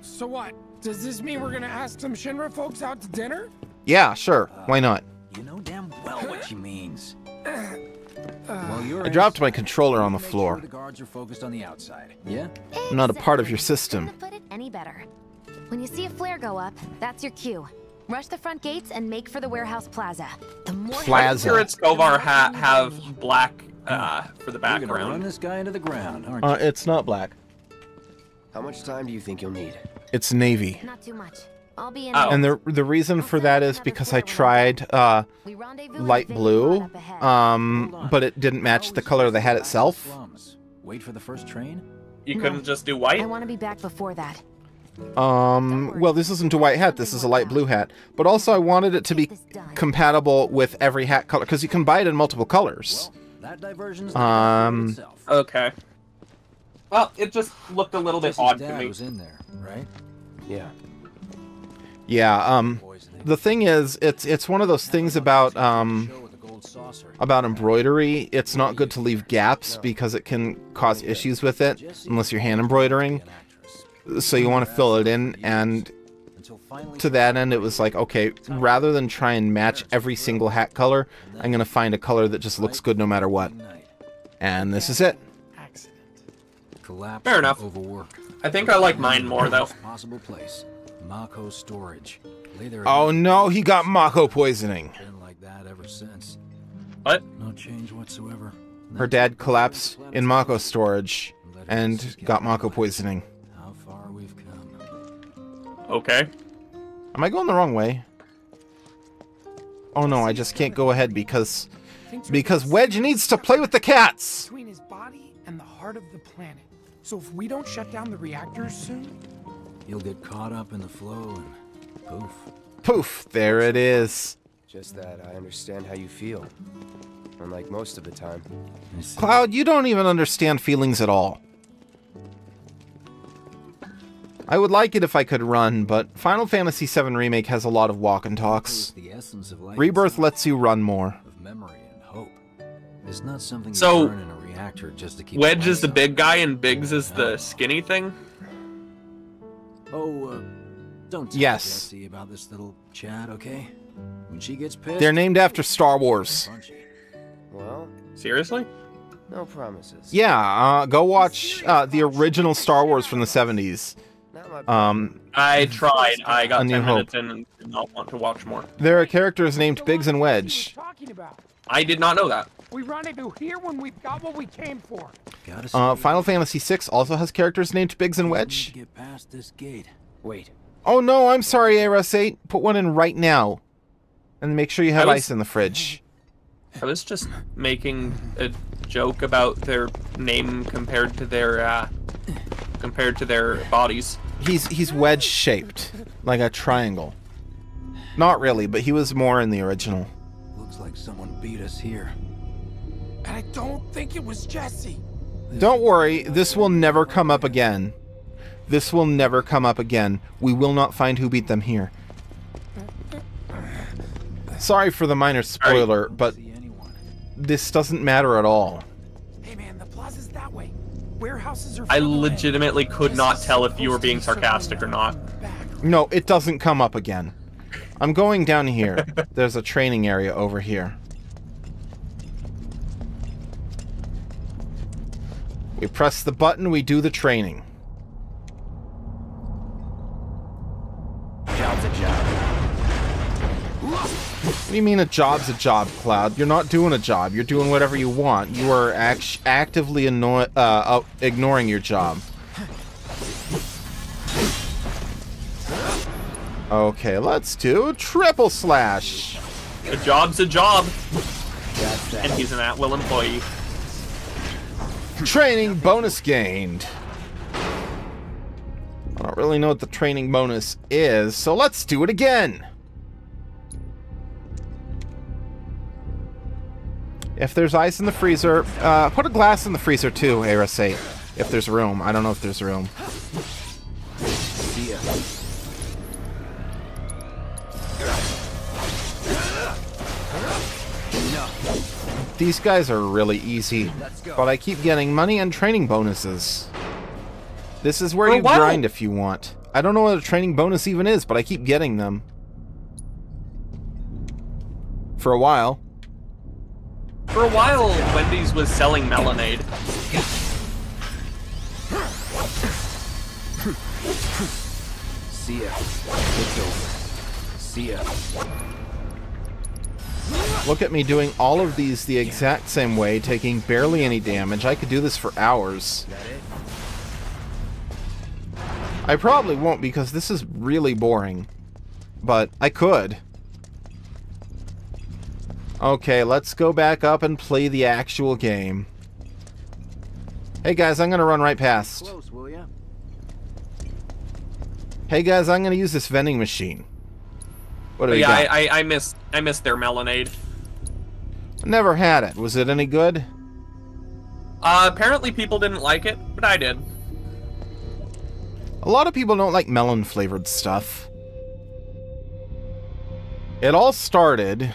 So what? Does this mean we're gonna ask some Shinra folks out to dinner? yeah, sure. Why not? You know damn well what she means. Well, you're I dropped my controller on the floor. The guards are focused on the outside. Yeah? I'm not a part of your system. Put it any better. When you see a flare go up, that's your cue. Rush the front gates and make for the warehouse plaza. The more Plaza. Here at Skovar ha have black uh, for the You're gonna run background. this guy into the ground, aren't Uh, it's not black. How much time do you think you'll need? It's navy. Not too much. I'll be in. Oh. And the the reason for that is because I tried uh, light blue, um, but it didn't match the color of the hat itself. Wait for the first train? You No. couldn't just do white. I want to be back before that. Um, well, this isn't a white hat. This is a light blue hat. But also, I wanted it to be compatible with every hat color because you can buy it in multiple colors. Um, Okay. Well, it just looked a little bit odd to dad me. was in there, right? Yeah. Yeah. Um, the thing is, it's it's one of those things about um, about embroidery. It's not good to leave gaps because it can cause issues with it unless you're hand embroidering. So you want to fill it in and to that end it was like, okay, rather than try and match every single hat color, I'm going to find a color that just looks good no matter what. And this is it. Fair enough. I think I like mine more, though. Possible place. Mako storage. Lay there Oh no, he got Mako poisoning. Been like that ever since. What? No change whatsoever. Her dad collapsed in Mako storage and got Mako poisoning. How far we've come. Okay. Am I going the wrong way? Oh no, I just can't go ahead because because Wedge needs to play with the cats. Between his body and the heart of the planet. So if we don't shut down the reactors soon, You'll get caught up in the flow and poof. Poof, there it is. Just that I understand how you feel. Unlike most of the time. Cloud, you don't even understand feelings at all. I would like it if I could run, but Final Fantasy VII Remake has a lot of walk and talks. The essence of life Rebirth lets you run more. of memory and hope. It's not something So, you burn in a reactor just to keep Wedge is the big guy and Biggs is the skinny thing. On. Oh, uh, don't tell Yes. Jessie about this little chat, okay? When she gets pissed, They're named after Star Wars. Well, Seriously? no promises. Yeah, uh, go watch uh, the original Star Wars from the 70s. Um, I tried. I got New 10 Hope. minutes in and did not want to watch more. there are characters named Biggs and Wedge. I did not know that. We run into here when we've got what we came for. Uh, Final Fantasy VI also has characters named Biggs and Wedge. get past this gate. Wait. Oh no, I'm sorry, ARS8. Put one in right now. And make sure you have was- ice in the fridge. I was just making a joke about their name compared to their uh, compared to their bodies. He's he's wedge shaped, like a triangle. Not really, but he was more in the original. Looks like someone beat us here. And I don't think it was Jessie. Don't worry, this will never come up again. This will never come up again. We will not find who beat them here. Sorry for the minor spoiler, but this doesn't matter at all. Hey man, the plaza's that way. Warehouses are. I legitimately could not tell if you were being sarcastic or not. No, it doesn't come up again. I'm going down here. There's a training area over here. We press the button, we do the training. Job's a job. What do you mean a job's a job, Cloud? You're not doing a job. You're doing whatever you want. You are act actively anno uh, uh, ignoring your job. Okay, let's do triple slash. A job's a job, That's that. and he's an at-will employee. Training bonus gained. I don't really know what the training bonus is, so let's do it again. If there's ice in the freezer, uh, put a glass in the freezer too, ARS8. If there's room. I don't know if there's room. These guys are really easy, but I keep getting money and training bonuses. This is where For you grind if you want. I don't know what a training bonus even is, but I keep getting them. For a while. For a while, Wendy's was selling Melonade. See ya. It's over. See ya. Look at me doing all of these the exact same way, taking barely any damage. I could do this for hours. I probably won't because this is really boring. But I could. Okay, let's go back up and play the actual game. Hey guys, I'm gonna run right past. Close, will ya? Hey guys, I'm gonna use this vending machine. What do But we yeah, got? I, I, I missed I missed their Melonade. Never had it. Was it any good? Uh, apparently people didn't like it, but I did. A lot of people don't like melon flavored stuff. It all started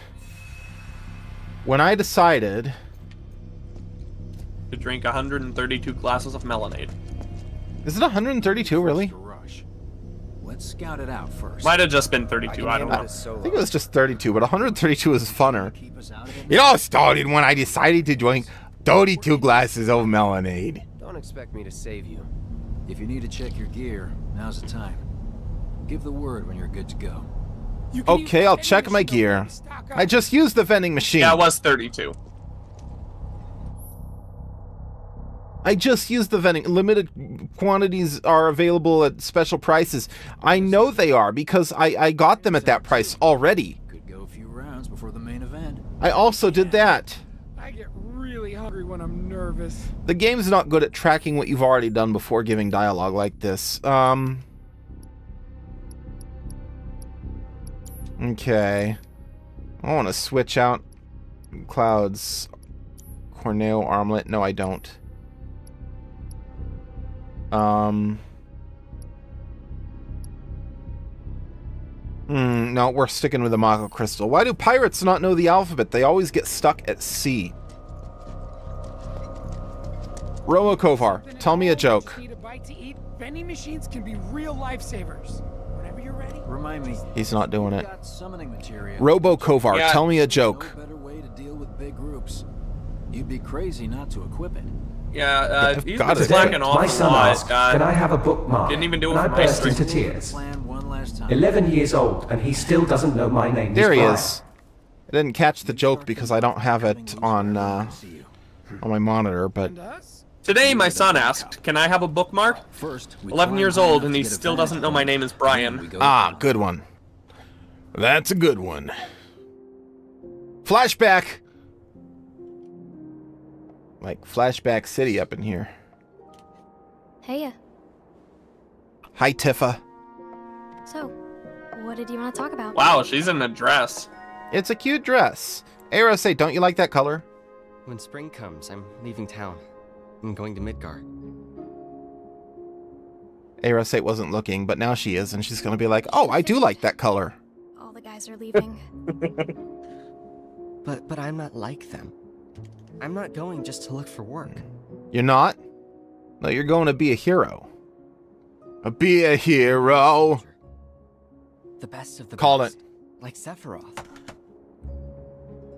when I decided To drink 132 glasses of melonade. Is it 132 really? Let's scout it out first. Might have just been 32, I don't know. I think it was just 32, but 132 is funner. It all started when I decided to drink 32 glasses of melonade. Don't expect me to save you. If you need to check your gear, now's the time. Give the word when you're good to go. Okay, I'll check my gear. I just used the vending machine. Yeah, it was 32. I just used the vending. Limited quantities are available at special prices. I know they are because I, I got them at that price already. Could go a few rounds before the main event. I also did that. I get really hungry when I'm nervous. The game's not good at tracking what you've already done before giving dialogue like this. Um. Okay. I want to switch out Cloud's Corneo armlet. No, I don't. Um. Hmm, no, we're sticking with the Mako Crystal. Why do pirates not know the alphabet? They always get stuck at C. Robo Covarr, tell me a joke. Need a bite to eat? Vending machines can be real lifesavers. Whenever you're ready. Remind me. He's not doing it. Got summoning material. Robo Kovar, Yeah. tell me a joke. No better way to deal with big groups. You'd be crazy not to equip it. Yeah, uh, I've he's got been it. slacking off my a son lot. asked, God. can I have a bookmark? Didn't even do it and for I my burst stream. into tears. Plan one last time. 11 years old, and he still doesn't know my name There he is. I didn't catch the joke because I don't have it on uh, on my monitor, but Today, my son asked, "Can I have a bookmark?" First, 11 years old, and he still doesn't know my name is Brian. ah, good one. That's a good one. Flashback. Like Flashback City up in here. Hey, uh. Hi, Tifa. so, what did you want to talk about? Wow, she's in a dress. It's a cute dress. Arrow, say, don't you like that color? When spring comes, I'm leaving town. I'm going to Midgar. Arosate wasn't looking, but now she is, and she's gonna be like, "Oh, I do like that color." All the guys are leaving. But but I'm not like them. I'm not going just to look for work. You're not? No, you're going to be a hero. A be a hero. The best of the Called best. Like Sephiroth.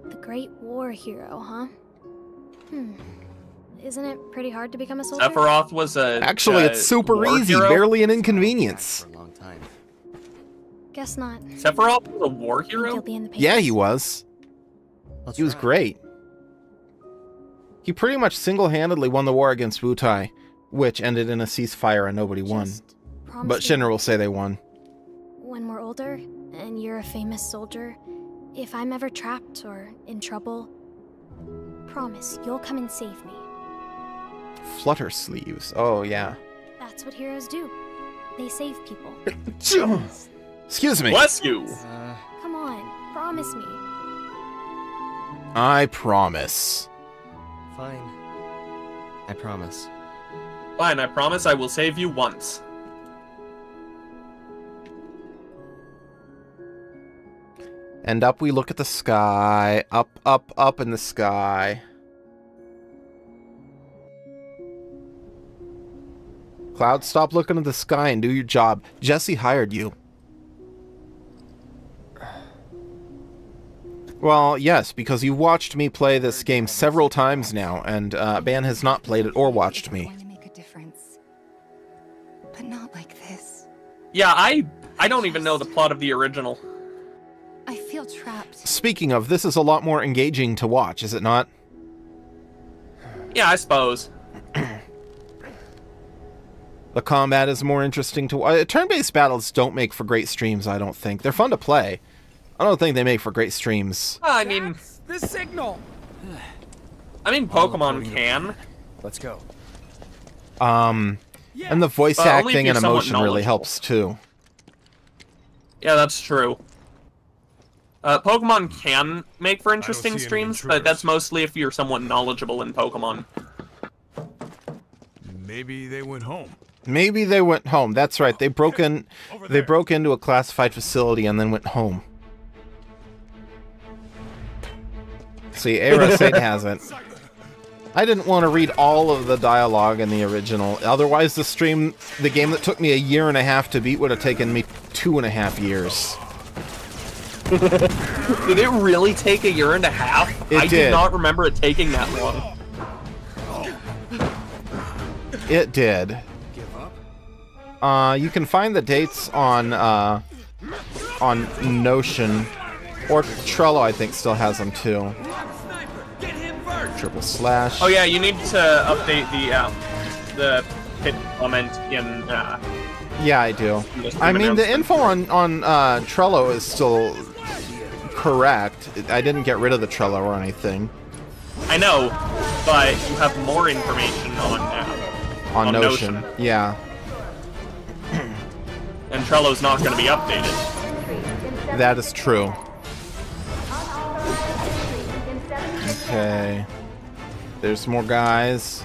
the Great War Hero, huh? Hmm. Isn't it pretty hard to become a soldier? Sephiroth was a. Actually, uh, it's super easy, hero? barely an inconvenience. For a long time. Guess not. Sephiroth was a war Think you'll hero. be in the. Yeah, he was. Let's He was try. great. He pretty much single-handedly won the war against Wutai, which ended in a ceasefire and nobody won. Just promise But me Shinra will say they won. When we're older, and you're a famous soldier, if I'm ever trapped or in trouble, promise you'll come and save me. Flutter sleeves. Oh yeah. That's what heroes do. They save people. Excuse me. Bless you. Uh, Come on, promise me. I promise. Fine. I promise. Fine, I promise I will save you once. And up we look at the sky. Up, up, up in the sky. Cloud, stop looking at the sky and do your job. Jessie hired you. Well, yes, because you watched me play this game several times now, and uh, Ban has not played it or watched me. Going to make a difference. But not like this. Yeah, I I don't even know the plot of the original. I feel trapped. Speaking of, this is a lot more engaging to watch, is it not? Yeah, I suppose. The combat is more interesting to watch. Turn-based battles don't make for great streams, I don't think. They're fun to play. I don't think they make for great streams. I mean, The signal. I mean, Pokemon can. Let's go. Um, yeah. and the voice But acting and emotion really helps too. Yeah, that's true. Uh, Pokemon can make for interesting streams, but that's mostly if you're somewhat knowledgeable in Pokemon. Maybe they went home. Maybe they went home. That's right. They broke in. They broke into a classified facility and then went home. See, Ares 8 hasn't. I didn't want to read all of the dialogue in the original. Otherwise, the stream, the game that took me a year and a half to beat would have taken me two and a half years. Did it really take a year and a half? It I did. did not remember it taking that long. It did. Uh, you can find the dates on uh, on Notion, or Trello. I think still has them too. Triple slash. Oh yeah, you need to update the um, the hit comment in. Uh, Yeah, I do. I mean, the info on on uh, Trello is still correct. I didn't get rid of the Trello or anything I know, but you have more information on uh, on, On Notion. Notion. Yeah. and Trello's not going to be updated. That is true. Okay. There's more guys.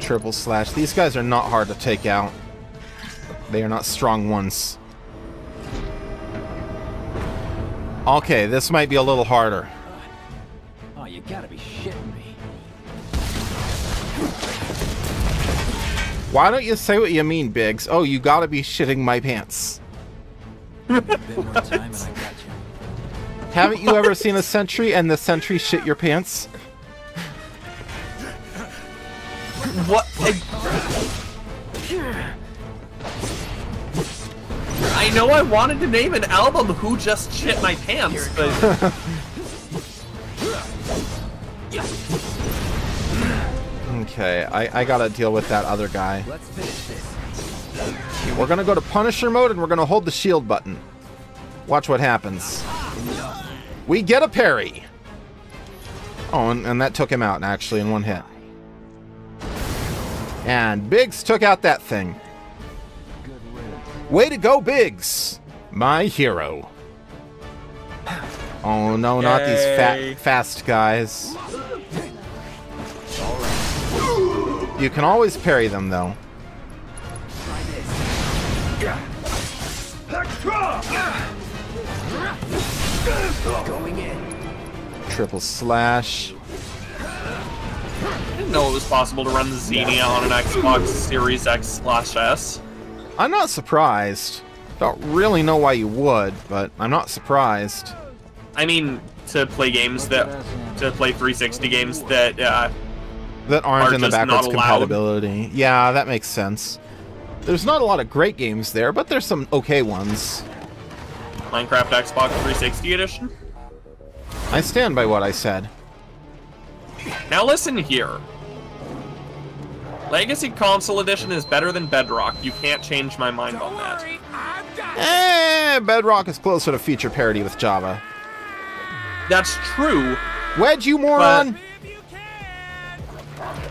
Triple slash. These guys are not hard to take out. They are not strong ones. Okay, this might be a little harder. Oh, you gotta be shitting me. Why don't you say what you mean, Biggs? Oh, you gotta be shitting my pants. Haven't you ever seen a sentry and the sentry shit your pants? What? I know I wanted to name an album "Who Just Shit My Pants," but Okay, I, I gotta deal with that other guy. Let's finish this. We're gonna go to Punisher mode and we're gonna hold the shield button. Watch what happens. We get a parry! Oh, and, and that took him out, actually, in one hit. And Biggs took out that thing. Way to go, Biggs! My hero. Oh no, not these fat, fast guys. You can always parry them, though. Going in. Triple slash. I didn't know it was possible to run Xenia on an Xbox Series X slash S. I'm not surprised. Don't really know why you would, but I'm not surprised. I mean, to play games that to play 360 games that uh, That aren't Are in the just not backwards allowed. compatibility. Yeah, that makes sense. There's not a lot of great games there, but there's some okay ones. Minecraft Xbox 360 edition. I stand by what I said. Now listen here. Legacy Console Edition is better than Bedrock. You can't change my mind on that. Eh, Bedrock is closer to feature parity with Java. That's true. Wedge, you moron!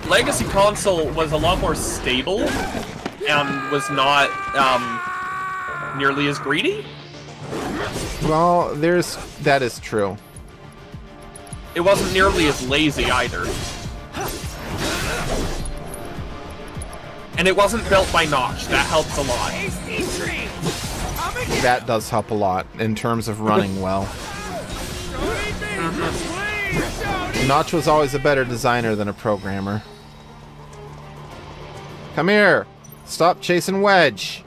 Legacy Console was a lot more stable and was not um, nearly as greedy. Well, there's that is true. It wasn't nearly as lazy either. And it wasn't built by Notch. That helps a lot. That does help a lot in terms of running well. Uh-huh. Notch was always a better designer than a programmer. Come here. Stop chasing Wedge.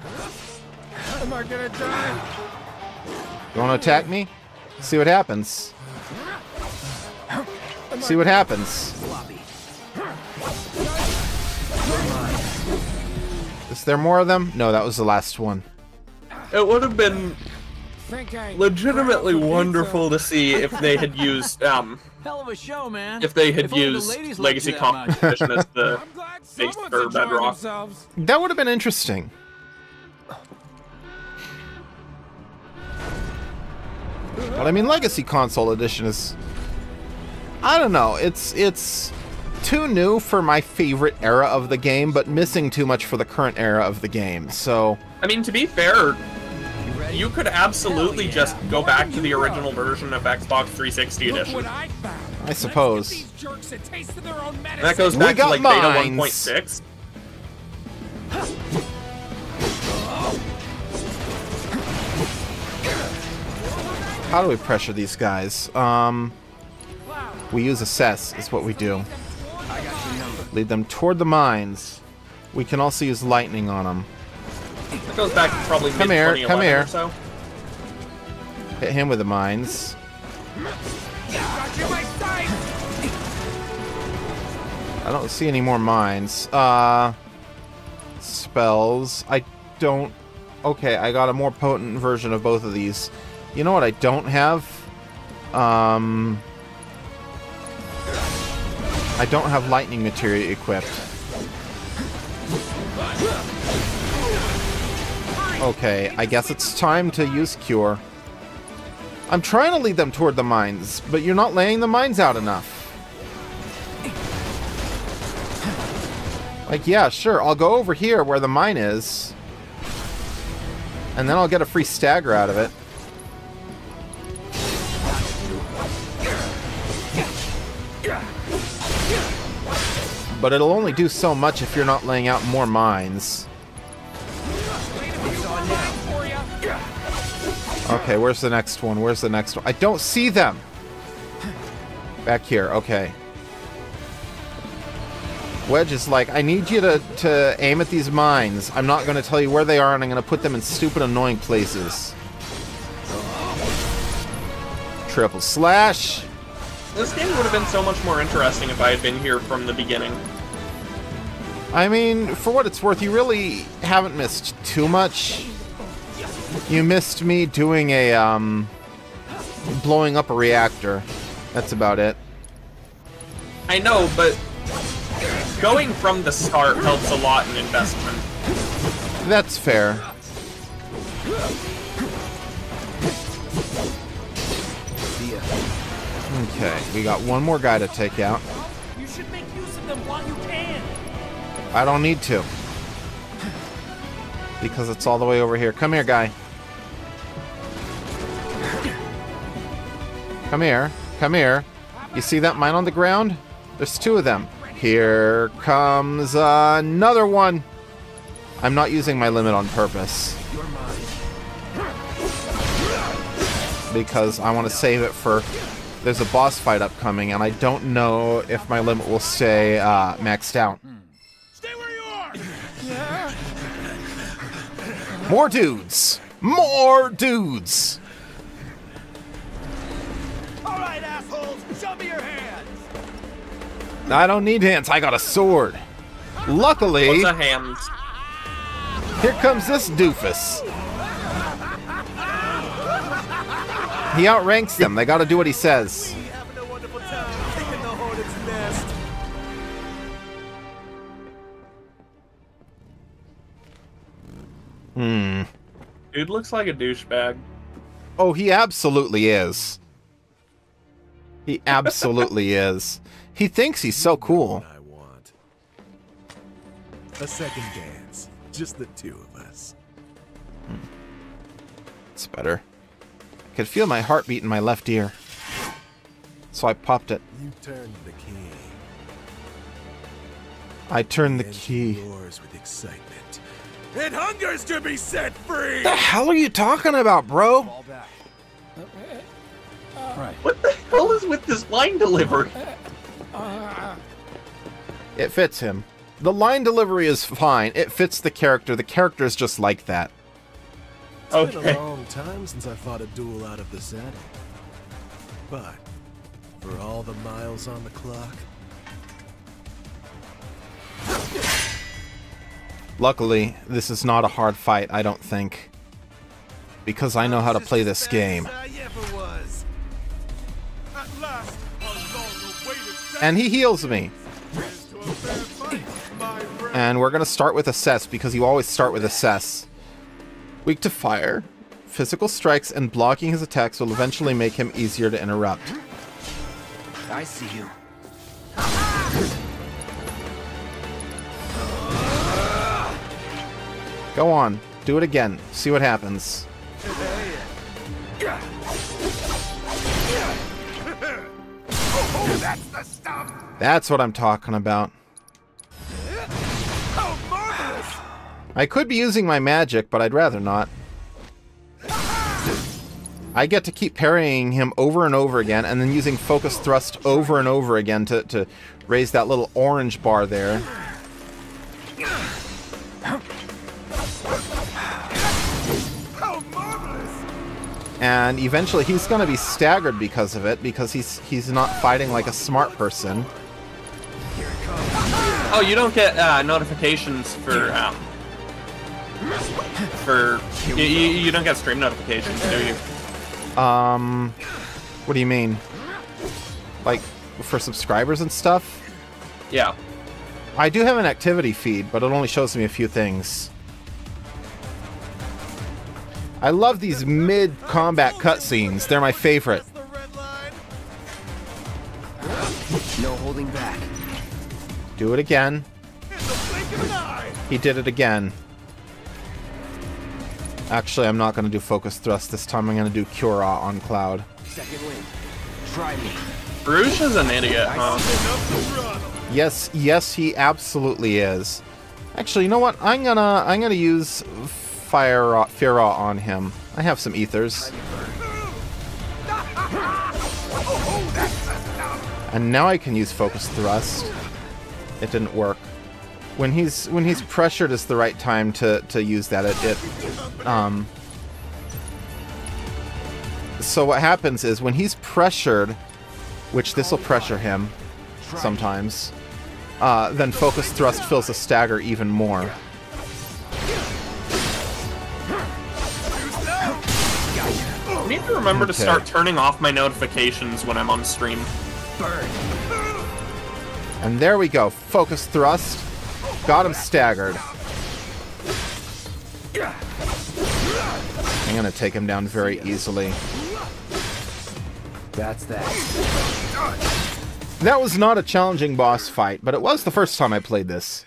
Am I gonna die? You want to attack me? See what happens. See what happens. Is there more of them? No, that was the last one. It would have been legitimately wonderful to see if they had used um Hell of a show, man. if they had If only the used Legacy you that much. Console Edition as the base someone's for Bedrock. themselves. That would have been interesting. But I mean, Legacy Console Edition is. I don't know. It's it's too new for my favorite era of the game, but missing too much for the current era of the game. So I mean, to be fair, you could absolutely just go back to the original version of Xbox 360 Look edition. what I found. I suppose. These jerks a taste of their own medicine. That goes We back to like mines. beta 1.6. How do we pressure these guys? Um, we use assess is what we do. Lead them toward the mines. We can also use lightning on them. That goes back probably Come here, come here. so. Hit him with the mines. I don't see any more mines. Uh, spells. I don't. Okay, I got a more potent version of both of these. You know what I don't have? Um, I don't have lightning materia equipped. Okay, I guess it's time to use cure. I'm trying to lead them toward the mines, but you're not laying the mines out enough. Like, yeah, sure, I'll go over here where the mine is. And then I'll get a free stagger out of it. But it'll only do so much if you're not laying out more mines. Okay, where's the next one? Where's the next one? I don't see them! Back here, okay. Wedge is like, I need you to, to aim at these mines. I'm not going to tell you where they are, and I'm going to put them in stupid, annoying places. Triple slash. This game would have been so much more interesting if I had been here from the beginning. I mean, for what it's worth, you really haven't missed too much. You missed me doing a, um, blowing up a reactor. That's about it. I know, but going from the start helps a lot in investment. That's fair. Okay, we got one more guy to take out. You should make use of them while you can. I don't need to. Because it's all the way over here. Come here, guy. Come here. Come here. You see that mine on the ground? There's two of them. Here comes another one. I'm not using my limit on purpose. Because I want to save it for... There's a boss fight upcoming, and I don't know if my limit will stay uh, maxed out. Stay where you are. More dudes! More dudes! All right, assholes, show me your hands. I don't need hands, I got a sword. Luckily, What's a hand? here comes this doofus. He outranks them, they gotta do what he says. Hmm. Dude looks like a douchebag. Oh, he absolutely is. He absolutely is. He thinks he's so cool. A second dance. Just the two of us. It's better. I could feel my heartbeat in my left ear. So I popped it. You turned the key. I turned the Hands key. Yours with excitement. It hungers to be set free. The hell are you talking about, bro? What the hell is with this line delivery? It fits him. The line delivery is fine. It fits the character. The character is just like that. It's been a long time since I fought a duel out of the saddle. But for all the miles on the clock, Luckily, this is not a hard fight, I don't think. Because I know how to play this game. And he heals me. And we're gonna start with a assess because you always start with a assess. Weak to fire. Physical strikes and blocking his attacks will eventually make him easier to interrupt. I see you. Go on, do it again. See what happens. Oh, that's the stuff. That's what I'm talking about. I could be using my magic, but I'd rather not. I get to keep parrying him over and over again, and then using focus thrust over and over again to, to raise that little orange bar there. And eventually he's going to be staggered because of it, because he's he's not fighting like a smart person. Oh, you don't get uh, notifications for um, for you, you, you don't get stream notifications, do you? Um, what do you mean? Like for subscribers and stuff? Yeah. I do have an activity feed, but it only shows me a few things. I love these mid-combat cutscenes. They're my favorite. No holding back. Do it again. He did it again. Actually, I'm not going to do focus thrust this time. I'm going to do Cura on Cloud. Second wind. Try me. Bruce is an idiot, huh? Yes, yes, he absolutely is. Actually, you know what? I'm gonna I'm gonna use fire Fira on him. I have some ethers. And now I can use focus thrust. It didn't work. When he's when he's pressured is the right time to to use that. It, it um So what happens is when he's pressured, which this will pressure him sometimes, uh, then focus thrust fills the stagger even more. I need to remember to start turning off my notifications when I'm on stream. Burn. And there we go. Focus thrust. Got him staggered. I'm gonna take him down very easily. That's that. That was not a challenging boss fight, but it was the first time I played this.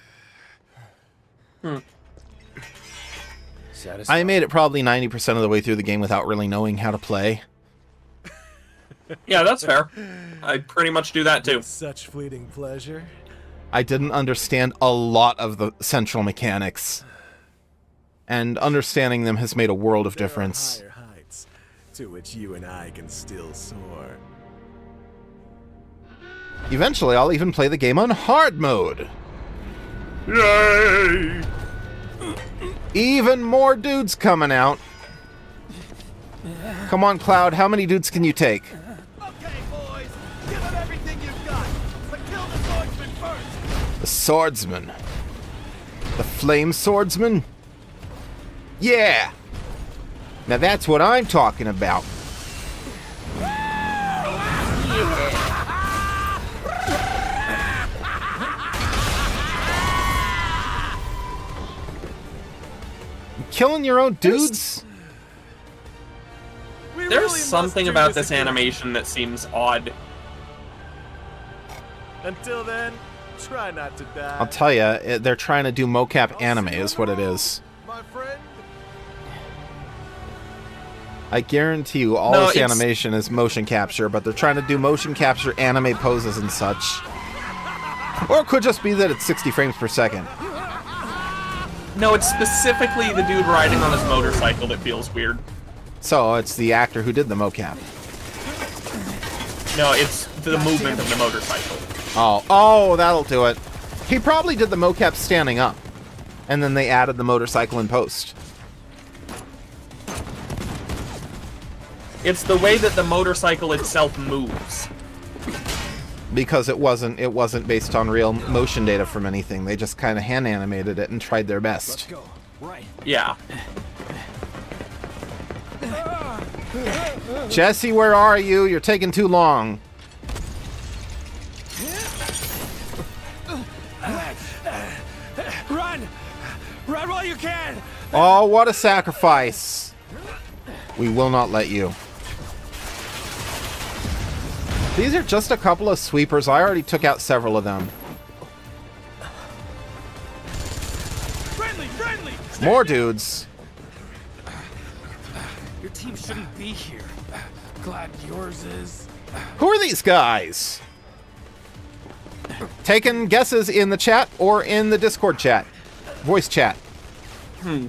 I made it probably 90% of the way through the game without really knowing how to play. Yeah, that's fair. I pretty much do that too. Such fleeting pleasure. I didn't understand a lot of the central mechanics. And understanding them has made a world of difference. Higher heights to which you and I can still soar. Eventually, I'll even play the game on hard mode. Yay! Even more dudes coming out. Come on, Cloud, how many dudes can you take? The swordsman. The flame swordsman? Yeah! Now that's what I'm talking about. Killing your own dudes? There's something about this animation that seems odd. Until then, try not to die. I'll tell you, they're trying to do mocap anime, is what it is. My friend. I guarantee you, all No, this it's- animation is motion capture, but they're trying to do motion capture anime poses and such. Or it could just be that it's 60 frames per second. No, it's specifically the dude riding on his motorcycle that feels weird. So it's the actor who did the mocap. No, it's the movement of the motorcycle. Oh, oh, that'll do it. He probably did the mocap standing up, and then they added the motorcycle in post. It's the way that the motorcycle itself moves. because it wasn't it wasn't based on real motion data from anything. They just kind of hand animated it and tried their best. Right. Yeah. Jessie, where are you? You're taking too long. Run! Run while you can! Oh, what a sacrifice. We will not let you. These are just a couple of sweepers. I already took out several of them. Friendly, friendly! More dudes. Your team shouldn't be here. Glad yours is. Who are these guys? Taking guesses in the chat or in the Discord chat. Voice chat. Hmm.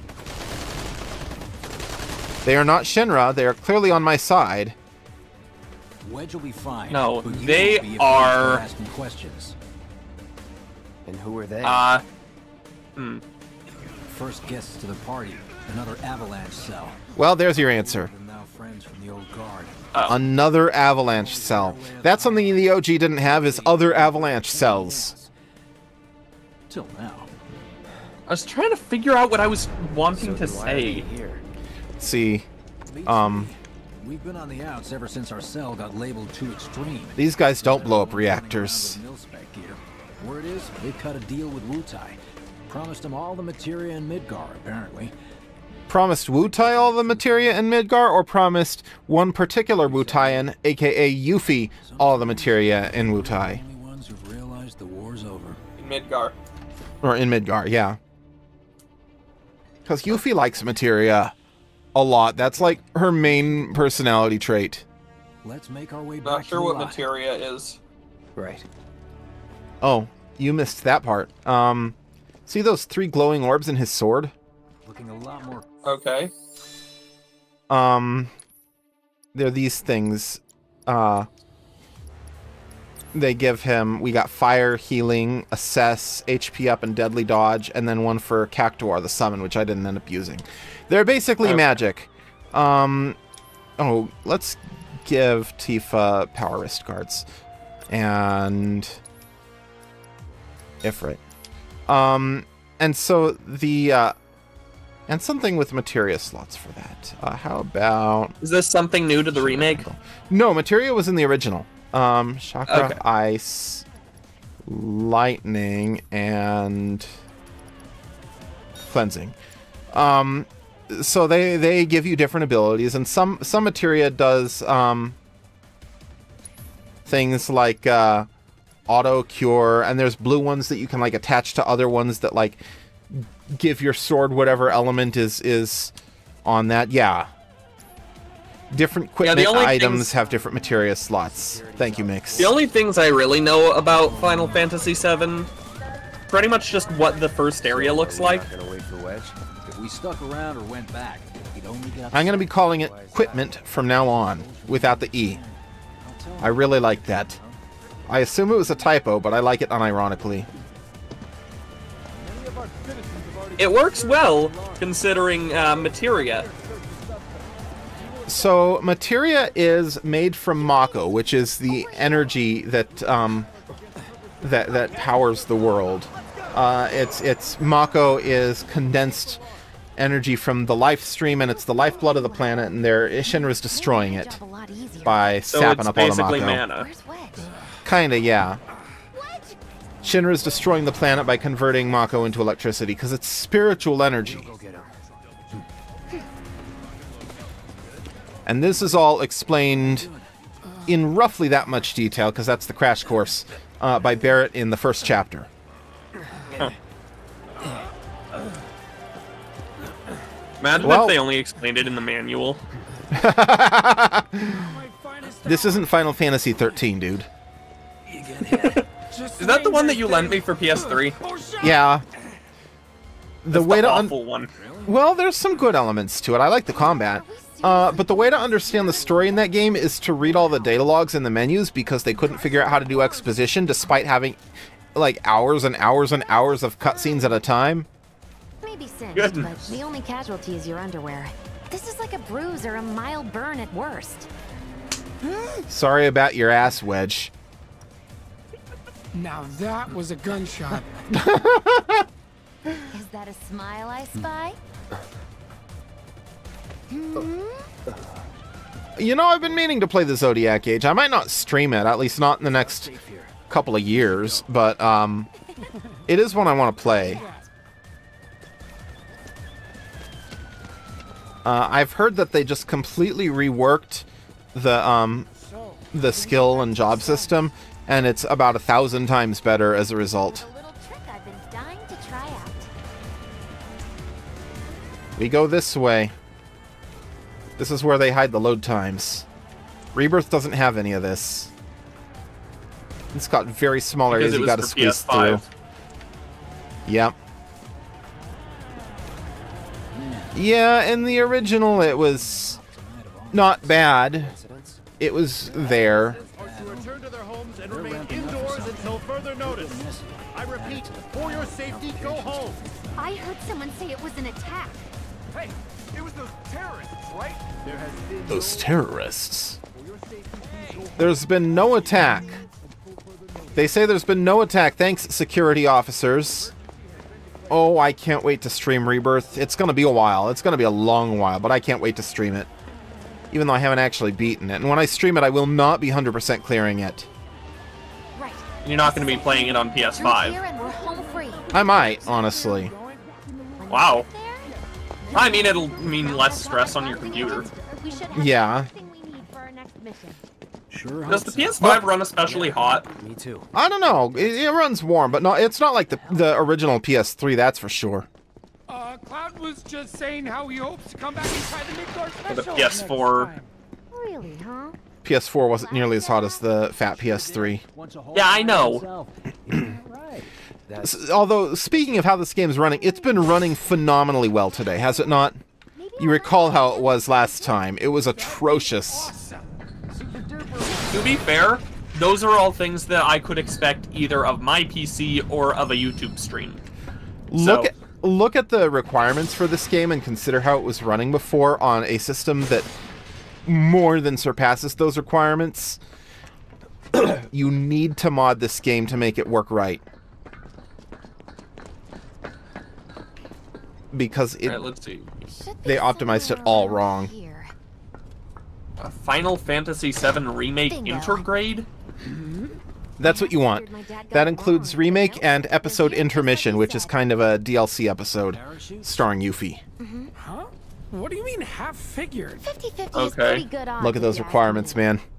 They are not Shinra. They are clearly on my side. Wedge will be fine. No, they won't be if you are- asking questions. And who are they? Uh, hmm. First guests to the party, another avalanche cell. Well, there's your answer. Now friends from the old guard. Another avalanche cell. That's something the OG didn't have is other avalanche cells. Till now. I was trying to figure out what I was wanting to So why are they say. here? See, um, We've been on the outs ever since our cell got labeled too extreme. these guys don't blow up reactors. Mil-spec gear. Word is, they cut a deal with Wutai. Promised them all the materia in Midgar, apparently. Promised Wutai all the materia in Midgar, or promised one particular Wutaian, aka Yuffie, all the materia in Wutai? Only ones who've realized the war's over. in Midgar. Or in Midgar, yeah. Because Yuffie likes materia a lot. That's like her main personality trait. Let's make our way back Not sure what Lot. materia is. Right. Oh, you missed that part. Um, see those three glowing orbs in his sword? Looking a lot more Okay. Um, they're these things. Uh, they give him. We got fire, healing, assess, HP up, and deadly dodge, and then one for Cactuar, the summon, which I didn't end up using. They're basically Okay. magic. Um, oh, let's give Tifa power wrist guards, and Ifrit. Um, and so the uh, and something with materia slots for that. Uh, how about Is this something new to the remake? no? Materia was in the original. Um, chakra, Okay. ice, lightning, and cleansing. Um, so they they give you different abilities, and some some materia does um things like uh, auto cure, and there's blue ones that you can like attach to other ones that like give your sword whatever element is is on that. Yeah. Different Yeah, equipment only items things- have different materia slots. Thank you, Mix. The only things I really know about Final Fantasy VII, pretty much just what the first area looks like. Not gonna wait for Wedge. If we stuck around or went back, we'd only get I'm going to be calling it equipment from now on, without the E. I really like that. I assume it was a typo, but I like it unironically. It works well, considering uh, materia. So, materia is made from Mako, which is the energy that um, that that powers the world. Uh, it's it's Mako is condensed energy from the life stream, and it's the lifeblood of the planet, and they're Shinra's destroying it by So sapping it's up all the Mako. mana. Kinda, yeah. Shinra's destroying the planet by converting Mako into electricity because it's spiritual energy. And this is all explained in roughly that much detail because that's the crash course uh, by Barrett in the first chapter. Imagine Well- if they only explained it in the manual. This isn't Final Fantasy 13, dude. Is that the one that you lent me for PS3? Yeah. The That's way the to un- awful one. Well, there's some good elements to it. I like the combat. Uh, but the way to understand the story in that game is to read all the data logs in the menus because they couldn't figure out how to do exposition despite having like hours and hours and hours of cutscenes at a time. Maybe singed, but the only casualty is your underwear. This is like a bruise or a mild burn at worst. Sorry about your ass wedge. Now that was a gunshot. Is that a smile I spy? Hmm? You know, I've been meaning to play the Zodiac Age. I might not stream it, at least not in the next couple of years, but um, it is one I want to play. Uh, I've heard that they just completely reworked the um, the skill and job system, and it's about a thousand times better as a result. Little trick I've been dying to try out. We go this way. This is where they hide the load times. Rebirth doesn't have any of this. It's got very small areas Because it you gotta squeeze PS5. through. Yep. Yeah, in the original it was not bad. It was there. Further notice. I repeat, for your safety, go home. I heard someone say it was an attack. Hey, it was those terrorists, right? There has been Those terrorists. There's been no attack. They say there's been no attack. Thanks, security officers. Oh, I can't wait to stream Rebirth. It's going to be a while. It's going to be a long while, but I can't wait to stream it. Even though I haven't actually beaten it. And when I stream it, I will not be 100% clearing it. You're not going to be playing it on PS5. and we're home free. I might, honestly. Wow. I mean, it'll mean less stress on your computer. We should have Yeah. everything we need for our next mission. Sure. Does the PS5 run especially hot? Me too. I don't know. It, it runs warm, but no, it's not like the, the original PS3, that's for sure. Uh, Cloud was just saying how he hopes to come back and try the Midgar For the special. next PS4. Really, huh? PS4 wasn't nearly as hot as the fat PS3. Yeah, I know. S- Although, speaking of how this game's running, it's been running phenomenally well today, has it not? You recall how it was last time. It was atrocious. To be fair, those are all things that I could expect either of my PC or of a YouTube stream. Look So- at look at the requirements for this game and consider how it was running before on a system that more than surpasses those requirements. you need to mod this game to make it work right. Because it, Alright, let's see. they optimized it all wrong. A Final Fantasy VII Remake Intergrade? That's what you want. That includes remake and episode intermission, which is kind of a DLC episode starring Yuffie. Huh? What do you mean half figured? 50-50 is pretty good odds. Look at those requirements, man.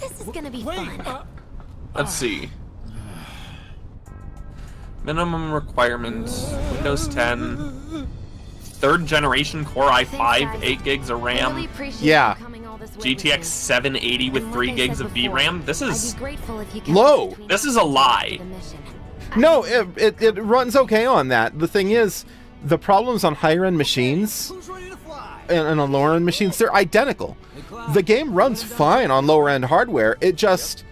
This is gonna be fun. uh, Let's see. Minimum requirements Windows 10, third generation Core i5, 8 gigs of RAM, Yeah. GTX 780 with 3 gigs of VRAM. This is Grateful if you can Low. this is a lie. No, it, it, it runs okay on that. The thing is, the problems on higher end machines and, and on lower end machines, they're identical. The game runs fine on lower end hardware. It just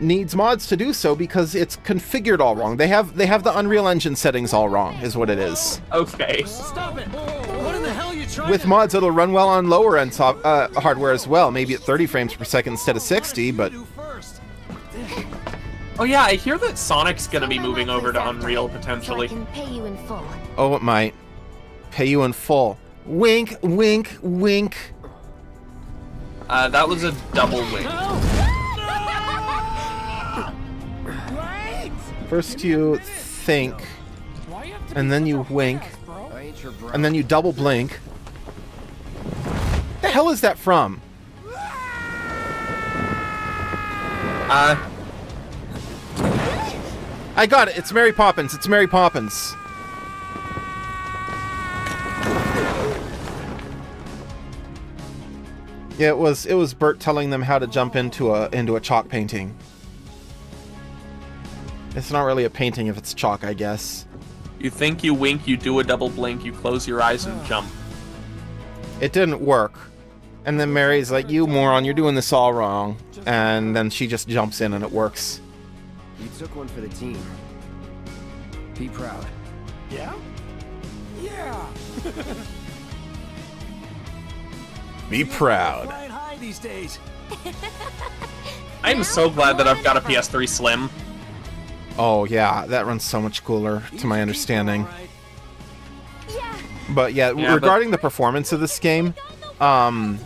needs mods to do so because it's configured all wrong. They have they have the Unreal Engine settings all wrong, is what it is. Okay. Stop it! What in the hell are you trying With mods, it'll run well on lower end so- uh, hardware as well, maybe at 30 frames per second instead of 60, but Oh yeah, I hear that Sonic's gonna be moving over to Unreal potentially. can pay you in full. oh, it might pay you in full. Wink, wink, wink. Uh, that was a double wink. First you think, and then you wink, and then you double blink. The hell is that from? Uh, I got it. It's Mary Poppins. It's Mary Poppins. Yeah, it was it was Bert telling them how to jump into a into a chalk painting. It's not really a painting if it's chalk, I guess. you think you wink, you do a double blink, you close your eyes and jump. It didn't work. And then Mary's like, "You moron, you're doing this all wrong." And then she just jumps in and it works. You took one for the team. Be proud. Yeah? Yeah. Be proud. These days. I'm so glad that I've got a PS3 Slim. Oh yeah, that runs so much cooler, to my understanding. But yeah, Yeah, but- regarding the performance of this game, um,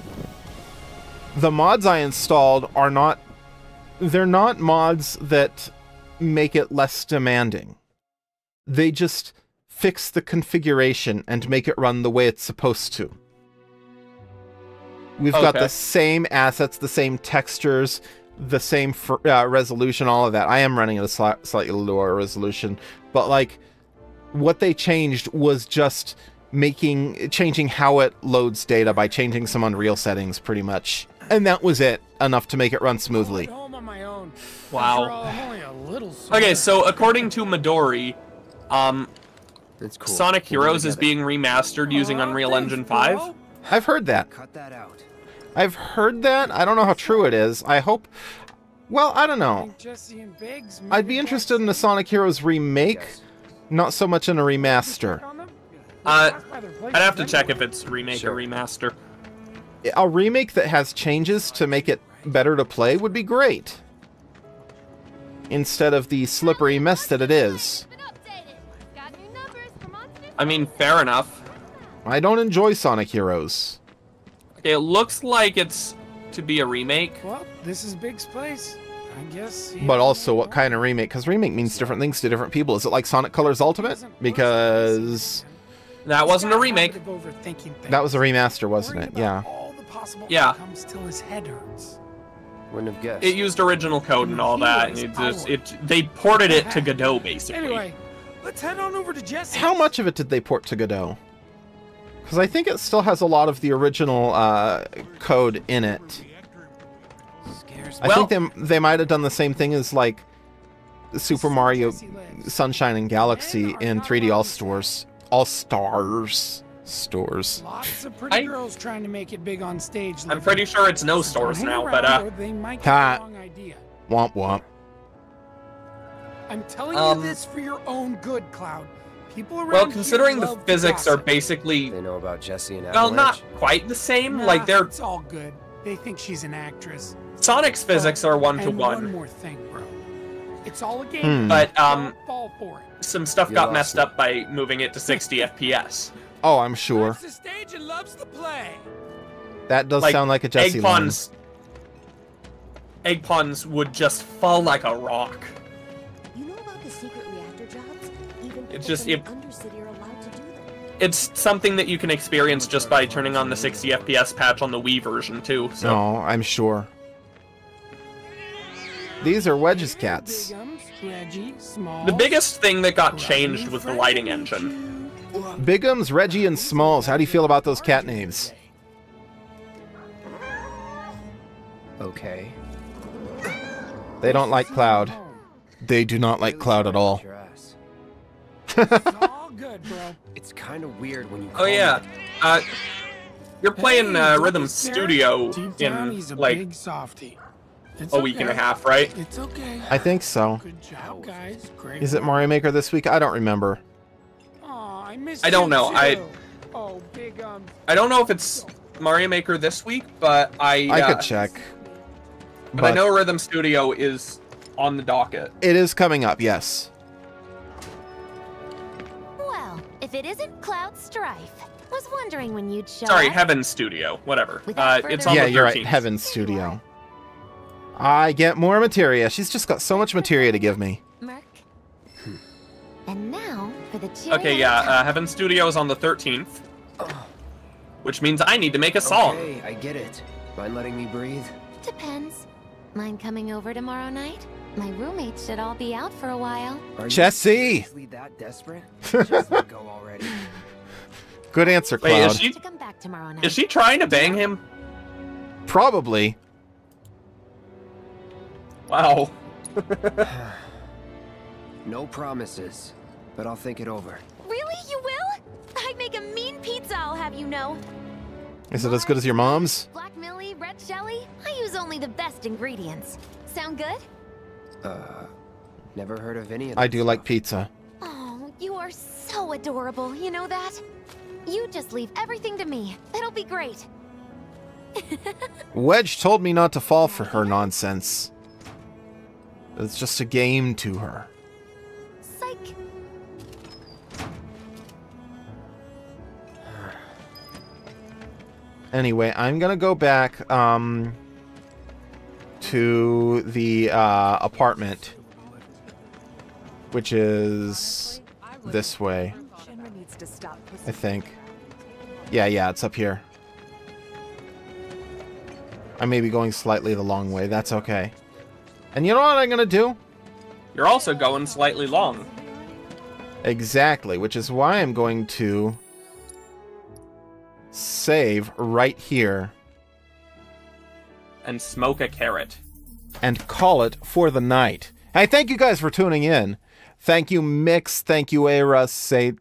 the mods I installed are not. They're not mods that make it less demanding. They just fix the configuration and make it run the way it's supposed to. We've got the same assets, the same textures, the same uh, resolution, all of that. I am running at a sli- slightly lower resolution, but like what they changed was just making changing how it loads data by changing some Unreal settings, pretty much, and that was it. Enough to make it run smoothly. Wow. All, I'm only a little Okay, so according to Midori, um, Sonic Heroes is being remastered using Unreal Engine 5. I've heard that. Cut that out. I've heard that. I don't know how true it is. I hope. Well, I don't know. Jessie and Biggs. I'd be interested in a Sonic Heroes remake, not so much in a remaster. Uh, I'd have to check if it's remake or remaster. A remake that has changes to make it better to play would be great. Instead of the slippery mess that it is. I mean, fair enough. I don't enjoy Sonic Heroes. Okay, it looks like it's to be a remake. Well, this is Biggs' place. I guess. But also, what kind of remake? Because remake means different things to different people. Is it like Sonic Colors Ultimate? Because that wasn't a remake. That was a remaster, wasn't it? Yeah. Yeah. Wouldn't have guessed. It used original code and all that. It just, it they ported it to Godot basically. Anyway, let's head on over to Jessie. How much of it did they port to Godot? Because I think it still has a lot of the original uh, code in it. I Well- think they they might have done the same thing as like Super Mario Sunshine and Galaxy in 3D All Stars, All Stars stores. Lots of pretty girls trying to make it big on stage. I'm pretty sure it's no stores now, but uh, or they might get the wrong idea. Womp womp. I'm telling Um, you this for your own good, Cloud. People around well, here considering the love physics are basically They know about Jessie and well, not quite the same. Nah, Like they're It's all good. They think she's an actress. Sonic's physics are one to and One one, more thing, bro. It's all a game. Hmm. but um, fall for it. some stuff You got messed me. up by moving it to 60 FPS. Oh, I'm sure. The stage and loves to play. That does sound like a Jessie egg line. puns. Egg puns would just fall like a rock. You know about the secret reactor jobs? Even It's just- it- Undercity are allowed to do them. It's something that you can experience just by turning on the 60 FPS patch on the Wii version too. So No, I'm sure. These are Wedge's cats. Bigums, Reggie, Small. the biggest thing that got changed was the lighting engine. Bigums, Reggie, and Smalls. How do you feel about those cat names? Okay. They don't like Cloud. They do not like Cloud at all. Your ass. all good, bro. It's kind of weird when you. Oh yeah, me- uh, you're playing Hey, uh, Rhythm. Studio in a like big softy. It's a week and a half, right? It's okay. I think so. Good job, guys. Great. Is it Mario Maker this week? I don't remember. Aw, I missed I don't you know, I- Oh, big um. I don't know if it's Mario Maker this week, but I I uh, could check. But, I know Rhythm Studio is on the docket. it is coming up. Yes. Well, if it isn't Cloud Strife. Was wondering when you'd show Sorry, up. Heaven Studio, whatever. Uh, it's on yeah, the you're right. Heaven Studio. I get more materia. She's just got so much materia to give me. Merc. And now for the cherry Okay, yeah, uh, Heaven Studios on the 13th. Which means I need to make a song. Okay, I get it. Mind letting me breathe? Depends. Mind coming over tomorrow night? My roommates should all be out for a while. Are Jessie! seriously that desperate? Just go already. Good answer, Wait, Cloud. is she To come back tomorrow night. is she trying to bang him? Probably. Wow. No promises, but I'll think it over. Really? You will? I'd make a mean pizza, I'll have you know. Is it as good as your mom's? Black Millie, red jelly? I use only the best ingredients. Sound good? Uh, never heard of any of I that do like pizza. Oh, you are so adorable, you know that? You just leave everything to me. It'll be great. Wedge told me not to fall for her nonsense. It's just a game to her. Anyway, I'm gonna go back um, to the uh, apartment, which is this way, Shinra needs to stop I think. Yeah, yeah, it's up here. I may be going slightly the long way. That's okay. And you know what I'm gonna do? You're also going slightly long. Exactly, which is why I'm going to save right here And smoke a carrot. and call it for the night. I thank you guys for tuning in. Thank you, Mix. Thank you, Era. Say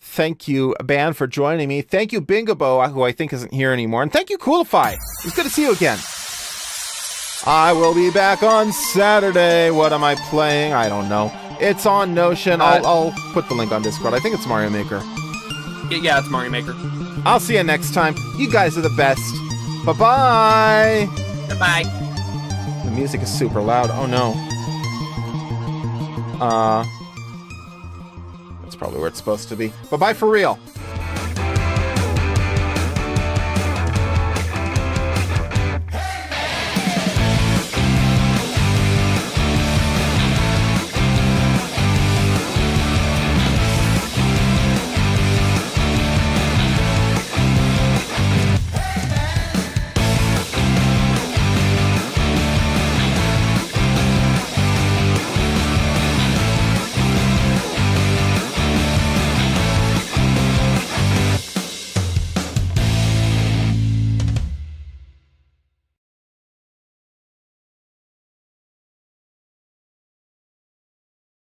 thank you, Ban, for joining me. Thank you, Bingabo, who I think isn't here anymore. And thank you, Coolify. It's good to see you again. I will be back on Saturday. What am I playing? I don't know. It's on Notion. I'll, uh, I'll put the link on Discord. I think it's Mario Maker. Yeah, it's Mario Maker. I'll see you next time. You guys are the best. Bye bye. Bye. The music is super loud. Oh no. Uh, that's probably where it's supposed to be. Bye bye for real.